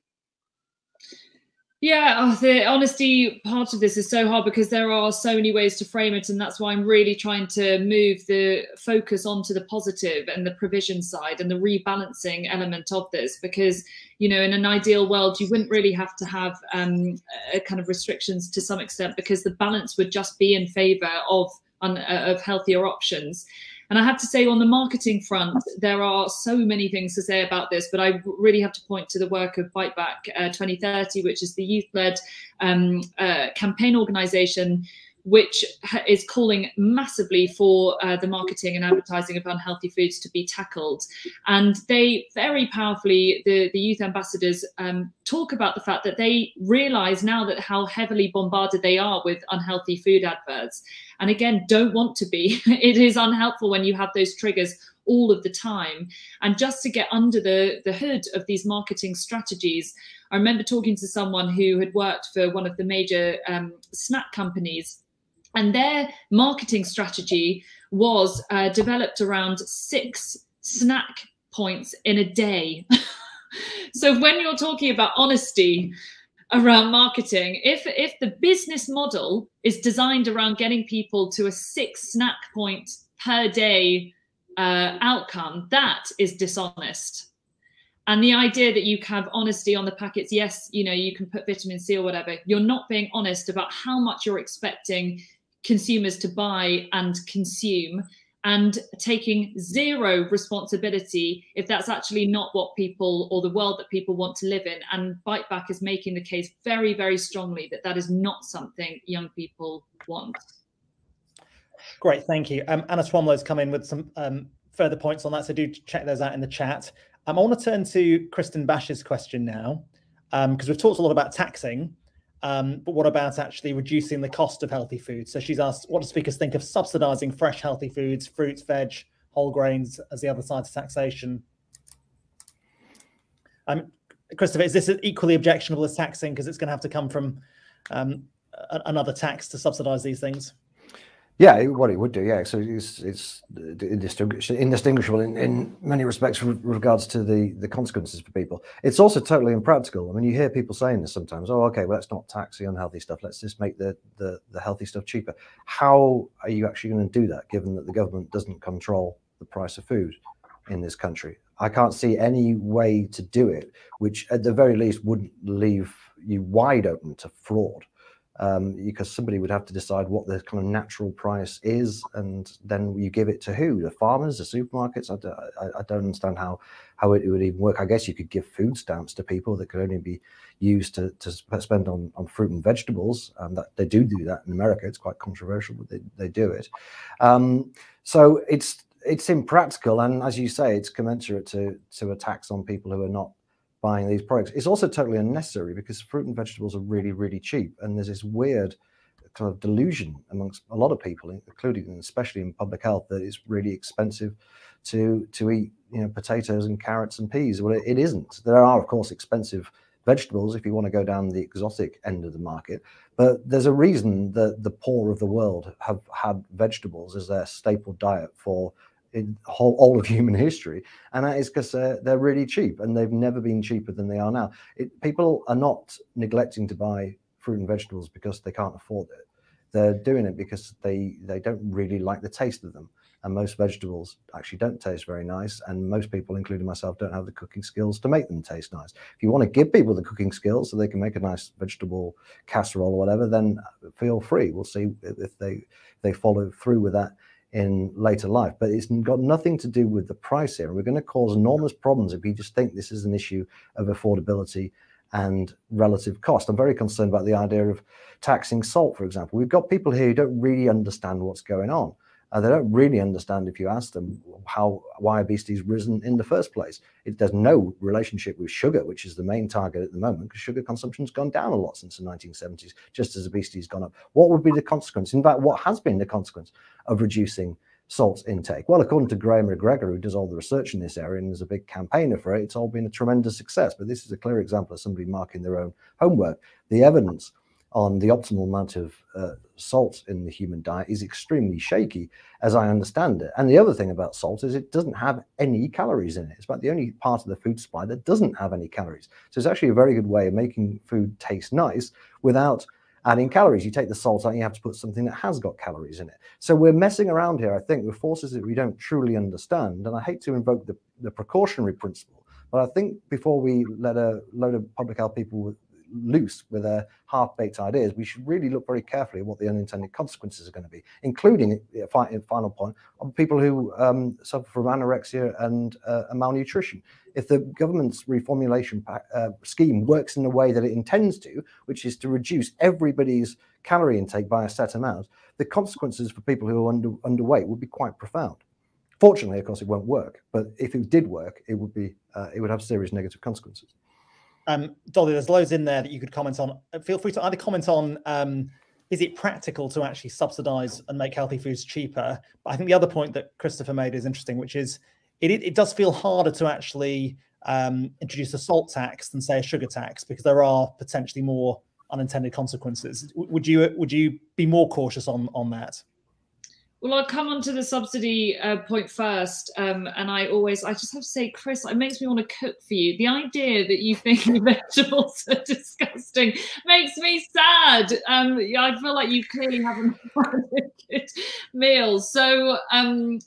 yeah, the honesty part of this is so hard because there are so many ways to frame it, and that's why I'm really trying to move the focus onto the positive and the provision side and the rebalancing element of this. Because you know, in an ideal world, you wouldn't really have to have um, a kind of restrictions to some extent because the balance would just be in favour of of healthier options. And I have to say, on the marketing front, there are so many things to say about this, but I really have to point to the work of Bite Back uh, 2030, which is the youth led um, uh, campaign organization which is calling massively for uh, the marketing and advertising of unhealthy foods to be tackled. And they very powerfully, the, the youth ambassadors, um, talk about the fact that they realize now that how heavily bombarded they are with unhealthy food adverts. And again, don't want to be. it is unhelpful when you have those triggers all of the time. And just to get under the, the hood of these marketing strategies, I remember talking to someone who had worked for one of the major um, snack companies and their marketing strategy was uh, developed around six snack points in a day. so when you're talking about honesty around marketing, if if the business model is designed around getting people to a six snack point per day uh, outcome, that is dishonest. And the idea that you have honesty on the packets, yes, you know, you can put vitamin C or whatever, you're not being honest about how much you're expecting consumers to buy and consume and taking zero responsibility if that's actually not what people or the world that people want to live in. And Bite Back is making the case very, very strongly that that is not something young people want. Great, thank you. Um, Anna has come in with some um, further points on that, so do check those out in the chat. Um, I want to turn to Kristen Bash's question now, because um, we've talked a lot about taxing, um, but what about actually reducing the cost of healthy foods? So she's asked, what do speakers think of subsidising fresh healthy foods, fruits, veg, whole grains as the other side of taxation? Um, Christopher, is this equally objectionable as taxing because it's going to have to come from um, another tax to subsidise these things? Yeah, what it would do, yeah. So it's it's indistinguishable in, in many respects with regards to the the consequences for people. It's also totally impractical. I mean, you hear people saying this sometimes. Oh, okay, well, let's not tax the unhealthy stuff. Let's just make the the, the healthy stuff cheaper. How are you actually going to do that, given that the government doesn't control the price of food in this country? I can't see any way to do it, which at the very least wouldn't leave you wide open to fraud um, because somebody would have to decide what the kind of natural price is, and then you give it to who? The farmers, the supermarkets? I, I, I don't understand how how it, would even work. I guess you could give food stamps to people that could only be used to, to spend on, on fruit and vegetables. Um, that they do do that in America. It's quite controversial, but they, they do it. Um, so it's it's impractical, and as you say, it's commensurate to to a tax on people who are not buying these products. It's also totally unnecessary because fruit and vegetables are really, really cheap. And there's this weird kind of delusion amongst a lot of people, including and especially in public health, that it's really expensive to to eat you know potatoes and carrots and peas. Well, it, it isn't. There are of course expensive vegetables if you want to go down the exotic end of the market. But there's a reason that the poor of the world have had vegetables as their staple diet for in whole all of human history, and that is because they're, they're really cheap and they've never been cheaper than they are now. It, people are not neglecting to buy fruit and vegetables because they can't afford it. They're doing it because they they don't really like the taste of them, and most vegetables actually don't taste very nice. And most people, including myself, don't have the cooking skills to make them taste nice. If you want to give people the cooking skills so they can make a nice vegetable casserole or whatever, then feel free. We'll see if they if they follow through with that in later life. But it's got nothing to do with the price here. We're going to cause enormous problems if we just think this is an issue of affordability and relative cost. I'm very concerned about the idea of taxing salt, for example. We've got people here who don't really understand what's going on. Uh, they don't really understand if you ask them how why obesity has risen in the first place. It, there's no relationship with sugar, which is the main target at the moment, because sugar consumption's gone down a lot since the 1970s, just as obesity has gone up. What would be the consequence? In fact, what has been the consequence of reducing salt intake? Well, according to Graham MacGregor, who does all the research in this area and is a big campaigner for it, it's all been a tremendous success. But this is a clear example of somebody marking their own homework. The evidence on the optimal amount of uh, salt in the human diet is extremely shaky, as I understand it. And the other thing about salt is it doesn't have any calories in it. It's about the only part of the food supply that doesn't have any calories. So it's actually a very good way of making food taste nice without adding calories. You take the salt out, and you have to put something that has got calories in it. So we're messing around here, I think, with forces that we don't truly understand. And I hate to invoke the, the precautionary principle, but I think before we let a load of public health people loose with their half-baked ideas, we should really look very carefully at what the unintended consequences are going to be, including, in final point, on people who um, suffer from anorexia and uh, malnutrition. If the government's reformulation uh, scheme works in the way that it intends to, which is to reduce everybody's calorie intake by a set amount, the consequences for people who are under, underweight would be quite profound. Fortunately, of course, it won't work. But if it did work, it would be uh, it would have serious negative consequences. Um, Dolly, there's loads in there that you could comment on. Uh, feel free to either comment on um, is it practical to actually subsidize and make healthy foods cheaper? But I think the other point that Christopher made is interesting, which is it, it, does feel harder to actually um, introduce a salt tax than say a sugar tax because there are potentially more unintended consequences. Would you would you be more cautious on on that? Well, I'll come on to the subsidy uh, point first. Um, and I always, I just have to say, Chris, it makes me want to cook for you. The idea that you think vegetables are disgusting makes me sad. Um, I feel like you clearly haven't had a good meal. So, um,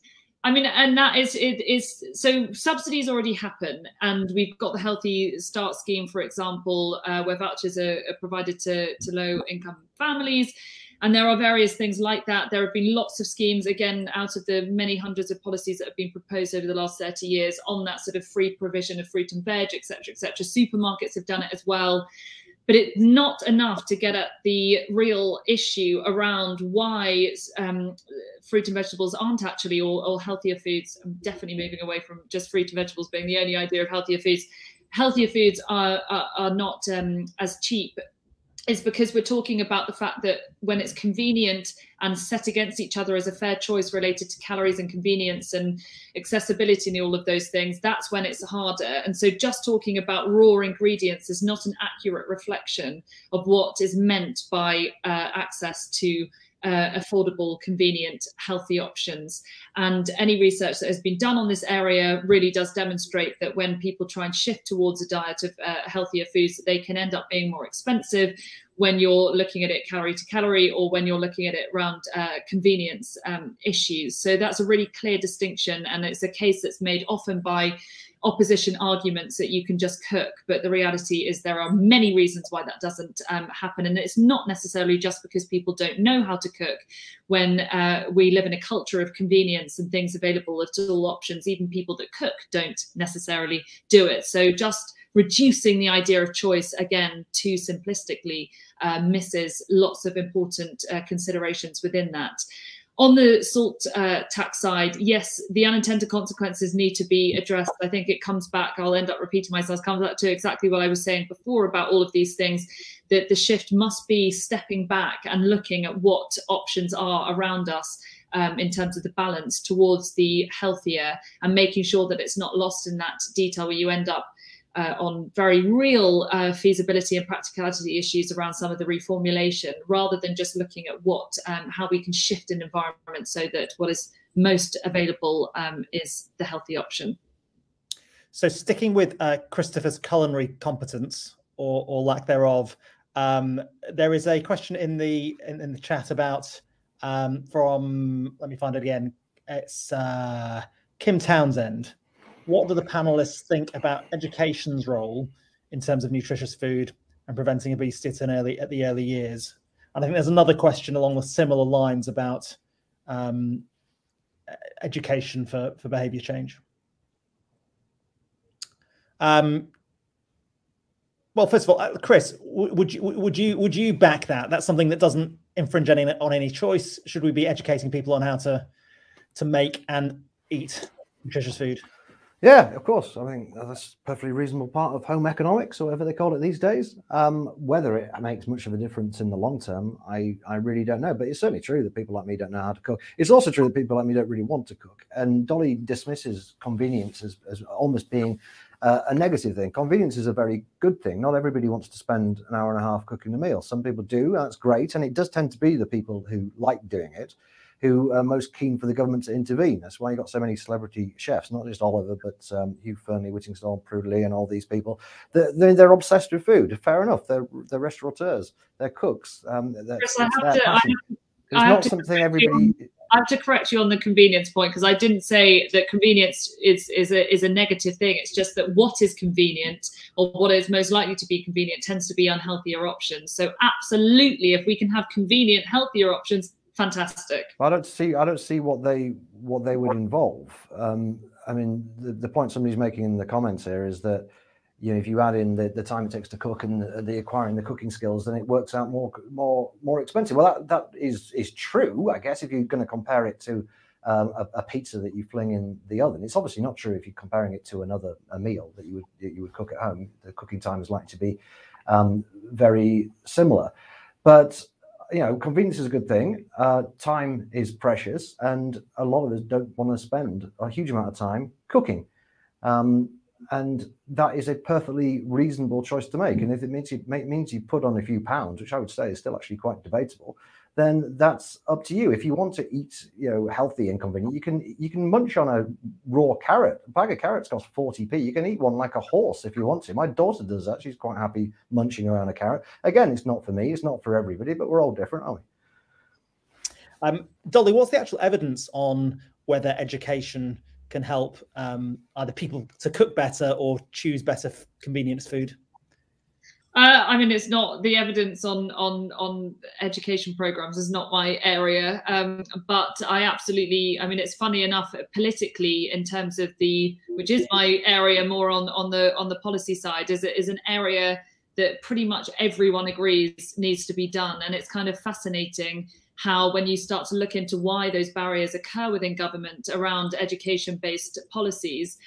I mean, and that is it is so subsidies already happen, and we've got the Healthy Start scheme, for example, uh, where vouchers are, are provided to, to low income families. And there are various things like that. There have been lots of schemes, again, out of the many hundreds of policies that have been proposed over the last 30 years on that sort of free provision of fruit and veg, etc., etc. Supermarkets have done it as well. But it's not enough to get at the real issue around why um, fruit and vegetables aren't actually all, all healthier foods. I'm definitely moving away from just fruit and vegetables being the only idea of healthier foods healthier foods are are, are not um, as cheap is because we're talking about the fact that when it's convenient and set against each other as a fair choice related to calories and convenience and accessibility and all of those things, that's when it's harder. And so just talking about raw ingredients is not an accurate reflection of what is meant by uh, access to uh, affordable, convenient, healthy options. And any research that has been done on this area really does demonstrate that when people try and shift towards a diet of uh, healthier foods, they can end up being more expensive when you're looking at it calorie to calorie or when you're looking at it around uh, convenience um, issues. So that's a really clear distinction. And it's a case that's made often by opposition arguments that you can just cook. But the reality is there are many reasons why that doesn't um, happen. And it's not necessarily just because people don't know how to cook. When uh, we live in a culture of convenience and things available at all options, even people that cook don't necessarily do it. So just reducing the idea of choice again too simplistically uh, misses lots of important uh, considerations within that. On the salt uh, tax side, yes, the unintended consequences need to be addressed. I think it comes back, I'll end up repeating myself, comes back to exactly what I was saying before about all of these things, that the shift must be stepping back and looking at what options are around us um, in terms of the balance towards the healthier and making sure that it's not lost in that detail where you end up uh, on very real uh, feasibility and practicality issues around some of the reformulation, rather than just looking at what um, how we can shift an environment so that what is most available um, is the healthy option. So, sticking with uh, Christopher's culinary competence or, or lack thereof, um, there is a question in the in, in the chat about um, from let me find it again. It's uh, Kim Townsend what do the panelists think about education's role in terms of nutritious food and preventing obesity at, early, at the early years? And I think there's another question along the similar lines about um, education for, for behavior change. Um, well, first of all, uh, Chris, would you would you would you back that? That's something that doesn't infringe any on any choice. Should we be educating people on how to to make and eat nutritious food? Yeah, of course. I think that's a perfectly reasonable part of home economics, or whatever they call it these days. Um, whether it makes much of a difference in the long term, I, I really don't know. But it's certainly true that people like me don't know how to cook. It's also true that people like me don't really want to cook. And Dolly dismisses convenience as, as almost being uh, a negative thing. Convenience is a very good thing. Not everybody wants to spend an hour and a half cooking a meal. Some people do. That's great. And it does tend to be the people who like doing it who are most keen for the government to intervene. That's why you got so many celebrity chefs, not just Oliver, but um, Hugh Fearnley, Whittingstall, Prue Leith, and all these people. They're, they're, they're, obsessed with food. Fair enough. They're, they're restaurateurs. They're cooks. Um, they're, Chris, I have to, I it's not something everybody. I have to correct you on the convenience point because I didn't say that convenience is is a is a negative thing. It's just that what is convenient or what is most likely to be convenient tends to be unhealthier options. So absolutely, if we can have convenient, healthier options, fantastic. I don't see I don't see what they what they would involve. Um, I mean, the, the point somebody's making in the comments here is that you know if you add in the, the time it takes to cook and the, the, acquiring the cooking skills, then it works out more more more expensive. Well, that that is is true, I guess. If you're going to compare it to um, a, a, pizza that you fling in the oven, it's obviously not true if you're comparing it to another a meal that you would that you would cook at home. The cooking time is likely to be um, very similar, but you know, convenience is a good thing. Uh, time is precious, and a lot of us don't want to spend a huge amount of time cooking. Um, and that is a perfectly reasonable choice to make. And if it means you means you put on a few pounds, which I would say is still actually quite debatable, then that's up to you. If you want to eat, you know, healthy and convenient, you can you can munch on a raw carrot. A bag of carrots costs 40p. You can eat one like a horse if you want to. My daughter does that. She's quite happy munching around a carrot. Again, it's not for me, it's not for everybody, but we're all different, aren't we? Um, Dolly, what's the actual evidence on whether education can help um, either people to cook better or choose better convenience food? Uh, I mean, it's not the evidence on on on education programs is not my area, um, but I absolutely. I mean, it's funny enough politically in terms of the which is my area more on on the on the policy side is is an area that pretty much everyone agrees needs to be done, and it's kind of fascinating how when you start to look into why those barriers occur within government around education based policies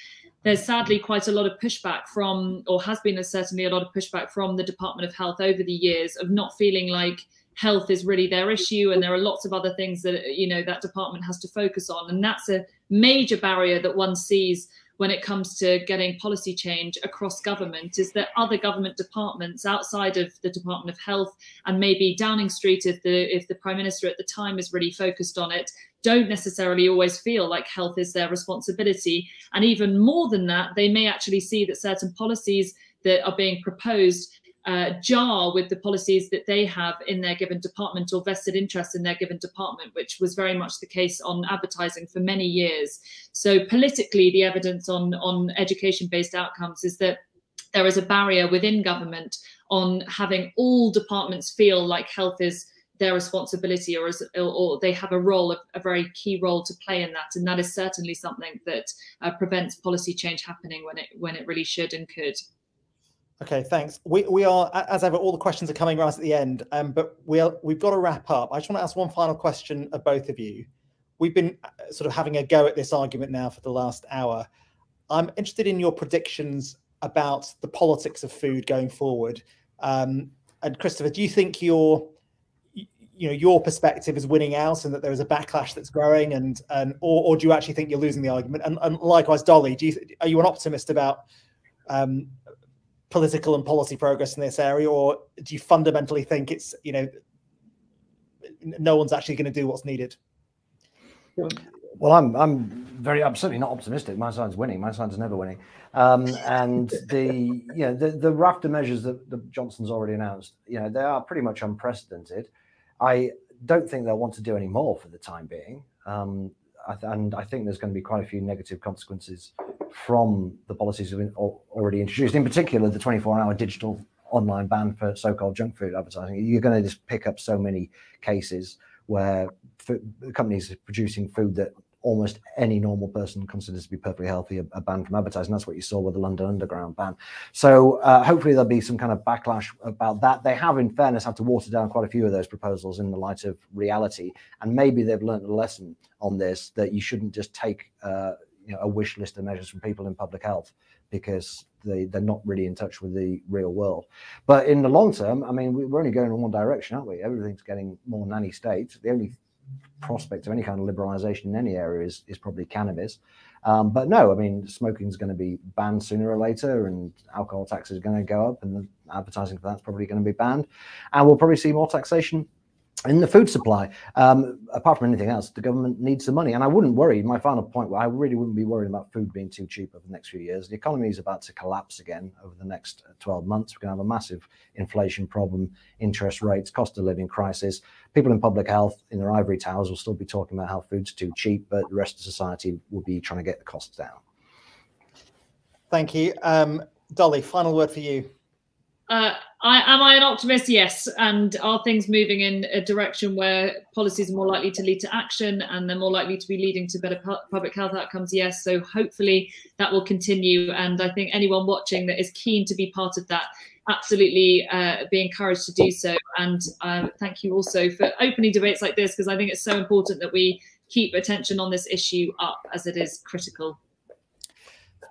there's sadly quite a lot of pushback from, or has been a, certainly a lot of pushback from the Department of Health over the years of not feeling like health is really their issue and there are lots of other things that you know that department has to focus on. And that's a major barrier that one sees when it comes to getting policy change across government is that other government departments outside of the Department of Health and maybe Downing Street, if the if the Prime Minister at the time is really focused on it, don't necessarily always feel like health is their responsibility. And even more than that, they may actually see that certain policies that are being proposed uh, jar with the policies that they have in their given department or vested interest in their given department, which was very much the case on advertising for many years. So politically, the evidence on, on education-based outcomes is that there is a barrier within government on having all departments feel like health is their responsibility or, as, or they have a role, a very key role to play in that. And that is certainly something that uh, prevents policy change happening when it, when it really should and could. Okay, thanks. We, we are, as ever, all the questions are coming right at the end, um, but we are, we've got to wrap up. I just want to ask one final question of both of you. We've been uh, sort of having a go at this argument now for the last hour. I'm interested in your predictions about the politics of food going forward. Um, and Christopher, do you think your, you know, your perspective is winning out and that there is a backlash that's growing, and and or, or do you actually think you're losing the argument? And, and likewise, Dolly, do you are you an optimist about um, political and policy progress in this area, or do you fundamentally think it's you know no one's actually going to do what's needed? Well, I'm I'm very I'm not optimistic. My side's winning. My side's never winning. Um, and the you know the the raft measures that the Johnson's already announced, you know, they are pretty much unprecedented. I don't think they'll want to do any more for the time being. Um, and I think there's going to be quite a few negative consequences from the policies have been already introduced, in particular the 24-hour digital online ban for so-called junk food advertising. You're going to just pick up so many cases where companies are producing food that almost any normal person considers to be perfectly healthy are, banned from advertising. That's what you saw with the London Underground ban. So uh, hopefully there'll be some kind of backlash about that. They have, in fairness, had to water down quite a few of those proposals in the light of reality, and maybe they've learned a lesson on this that you shouldn't just take uh, you know, a wish list of measures from people in public health because they, they're not really in touch with the real world. But in the long term, I mean, we're only going in one direction, aren't we? Everything's getting more nanny state. The only prospect of any kind of liberalization in any area is, is probably cannabis. Um, but no, I mean, smoking is going to be banned sooner or later, and alcohol tax is going to go up, and the advertising for that's probably going to be banned. And we'll probably see more taxation in the food supply, um, apart from anything else, the government needs the money. And I wouldn't worry. My final point, I really wouldn't be worried about food being too cheap over the next few years. The economy is about to collapse again over the next uh, 12 months. We're going to have a massive inflation problem, interest rates, cost of living crisis. People in public health in their ivory towers will still be talking about how food's too cheap, but the rest of society will be trying to get the costs down. Thank you. Um, Dolly, final word for you. Uh, I, am I an optimist? Yes. And are things moving in a direction where policies are more likely to lead to action and they're more likely to be leading to better pu public health outcomes? Yes. So hopefully that will continue. And I think anyone watching that is keen to be part of that, absolutely uh, be encouraged to do so. And uh, thank you also for opening debates like this because I think it's so important that we keep attention on this issue up as it is critical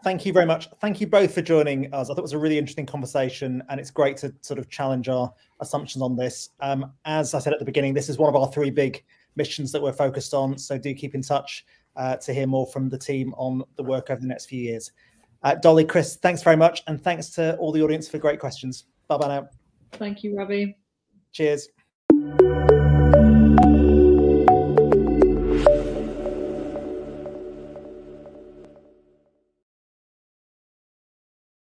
thank you very much. Thank you both for joining us. I thought it was a really interesting conversation, and it's great to sort of challenge our assumptions on this. Um, as I said at the beginning, this is one of our three big missions that we're focused on. So do keep in touch uh, to hear more from the team on the work over the next few years. Uh, Dolly, Chris, thanks very much, and thanks to all the audience for great questions. Bye bye now. Thank you, Ravi. Cheers.